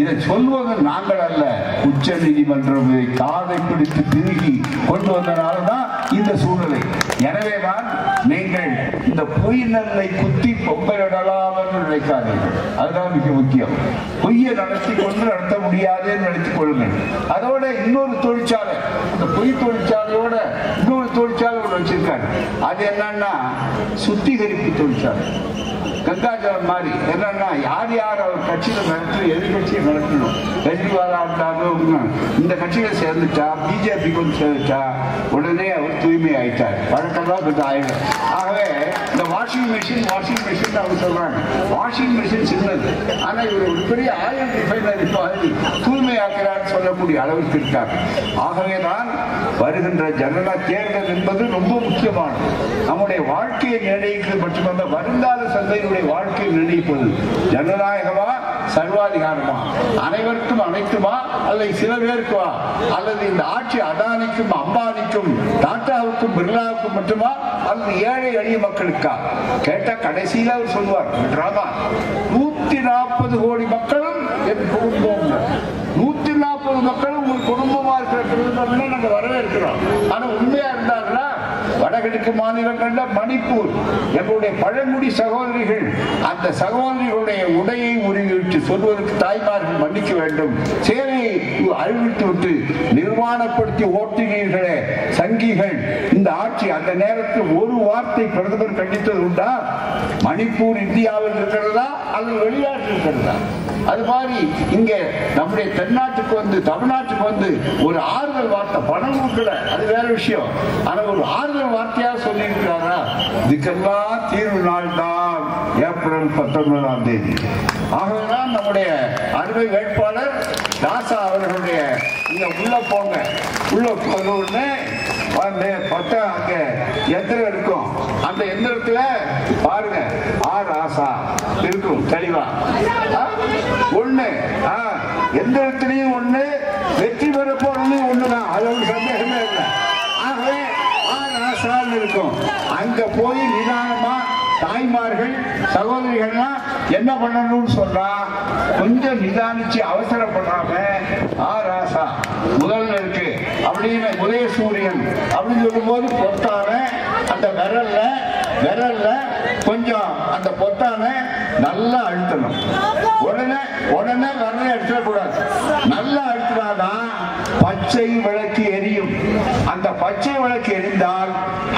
இதை சொல்வது நாங்கள் அல்ல. உச்ச நீதிமன்றம் இதை காதை பிடித்து திருகி கொண்டு வந்தனால தான் இந்த சூழ்நிலை. எனவேதான் நீங்கள் இந்த பொய் நன்மை குத்தி பொம்பையிடலாம் என்று நினைக்காதீர்கள். அதுதான் மிக முக்கியம். பொய்யை நடத்தி கொண்டு நடத்த முடியாதுன்னு நினைத்துக் கொள்ளுங்கள். அதோட இன்னொரு தொழிற்சாலை இந்த பொய் தொழிற்சாலையோட இன்னொரு தொழிற்சாலை ஒன்று வச்சிருக்காங்க அது என்னன்னா சுத்திகரிப்பு தொழிற்சாலை. கங்காஜலம் மாதிரி. என்னன்னா யார் யார் அவர் கட்சியில நடத்தணும் எதிர்கட்சியை நடத்தணும் கெஜ்ரிவாலா இருந்தாலும் இந்த கட்சியில சேர்ந்துட்டா பிஜேபி கொண்டு சேர்ந்துட்டா உடனே அவர் தூய்மை ஆயிட்டார். வழக்கெல்லாம் கொஞ்சம் ஆயிடும் ஆகவே இந்த வாஷிங் மிஷின் வாஷிங் மிஷின் அவங்க சொல்றாங்க. வாஷிங் மிஷின் சின்னது. ஆனா இவர் ஒரு பெரிய ஆயில் ரிஃபைனரி மாதிரி தூய்மையாக்கிறார் சொல்லக்கூடிய அளவுக்கு இருக்கார் ஆகவே தான் வருகின்ற ஜனதா தேர்தல் என்பது ரொம்ப முக்கியமானது. நம்முடைய வாழ்க்கையை நிர்ணயிக்கிறது மட்டுமல்ல வருங்கால சந்தையினுடைய வாழ்க்கையில் நிர்ணயிப்பது ஜனநாயகமா சர்வாதிகாரமா? அனைவருக்கும் அனைத்துமா அல்லது சில பேருக்குமா அல்லது இந்த ஆட்சி அதானிக்கும் அம்பானிக்கும் டாட்டாவுக்கும் பிர்லாவுக்கும் மட்டுமா? அல்லது ஏழை எளிய மக்களுக்கா? கேட்டா கடைசியில அவர் சொல்வார் டிராமா நூத்தி நாற்பது கோடி மக்களும் என் குடும்பம். நூத்தி நாற்பது மக்களும் உங்கள் குடும்பமா இருக்கிற குடும்பம்னா நாங்க வரவேற்கிறோம். ஆனா உண்மையா இருந்தாருன்னா வடகிழக்கு மாநிலங்கள்ல மணிப்பூர். எங்களுடைய பழங்குடி சகோதரிகள் அந்த சகோதரிகளுடைய உடையை உருவிட்டு சொல்வதற்கு தாய்மார்கள் மன்னிக்க வேண்டும். சேவையை அறிவித்து விட்டு நிர்வாணப்படுத்தி ஓட்டுகிறீர்களே சங்கிகள். இந்த ஆட்சி அந்த நேரத்தில் ஒரு வார்த்தை பிரதமர் கண்டித்தது உண்டா? மணிப்பூர் இந்தியாவில் இருக்கிறதா அல்லது வெளிநாட்டில் இருக்கிறதா? அது மாதிரி இங்க நம்முடைய தென்னாட்டுக்கு வந்து தமிழ்நாட்டுக்கு வந்து ஒரு ஆறுதல் வார்த்தை பணம் கொடுக்கல. அது வேற விஷயம். ஆனா ஒரு ஆறுதல் வார்த்தையா சொல்லி இருக்கிறாரா இதுக்கெல்லாம் தீர்வு நாள் தான் ஏப்ரல் பத்தொன்பதாம் தேதி. ஆகவேதான் நம்முடைய அருமை வேட்பாளர் தாசா அவர்களுடைய இங்க உள்ள போங்க. உள்ள போன உடனே வந்து பட்ட அங்க எந்திரம் இருக்கும். அந்த எந்திரத்துல பாருங்க ஆர் ஆசா. இருக்கும். தெளிவா ஆ? ஒண்ணு. எந்த இடத்துலயும் ஒண்ணு வெற்றி பெற போறது ஒண்ணுதான். அது ஒரு சந்தேகமே இல்லை. ஆகவே இருக்கும். அங்க போய் நிதானமா தாய்மார்கள் சகோதரிகள்லாம் என்ன பண்ணணும்னு சொல்றா? கொஞ்சம் நிதானிச்சு அவசரப்படாம ஆ ராசா முதல்ல இருக்கு. அப்படின்னு உதயசூரியன் அப்படின்னு சொல்லும்போது பொத்தான அந்த விரல்ல விரல்ல கொஞ்சம் அந்த பொத்தான நல்லா அழுத்தணும். உடனே உடனே விரலை அழுத்தக்கூடாது நல்லா அழுத்தினாதான் பச்சை விளக்கு எரியும். அந்த பச்சை விளக்கு எரிந்தால்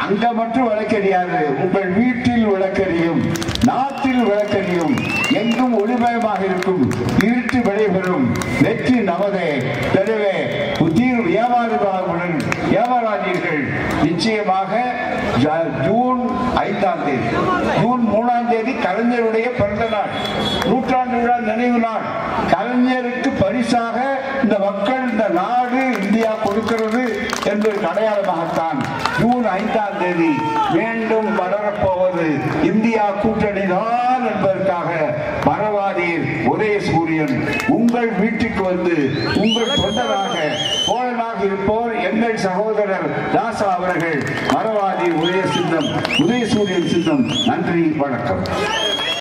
அங்க மட்டும் விளக்கெரியாது. உங்கள் வீட்டில் விளக்கெரியும் நாட்டில் விளக்கெரியும் எங்கும் ஒளிமயமாக இருக்கும் இருட்டு விளைபெறும். வெற்றி நமதே. பெறவே புத்தீர் வியாபாரங்களுடன் வியாபாராதீர்கள். நிச்சயமாக ஜூன் ஜூன் மூணாம் தேதி கலைஞருடைய பிறந்த நாள். நூற்றாண்டு விழா நினைவு நாள். கலைஞருக்கு பரிசாக இந்த மக்கள் இந்த நாடு இந்தியா கொடுக்கிறது என்பதற்கு அடையாளமாகத்தான் ஜூன் ஐந்தாம் தேதி மீண்டும் வளரப்போவது இந்தியா கூட்டணி தான் என்பதற்காக ஒரே உதயசூரியன் உங்கள் வீட்டுக்கு வந்து உங்கள் தொண்டராக தோழனாக இருப்போர் எங்கள் சகோதரர் தாசா அவர்கள். மறவாதீர். உதய சின்னம் உதயசூரியன் சின்னம் நன்றி வணக்கம்.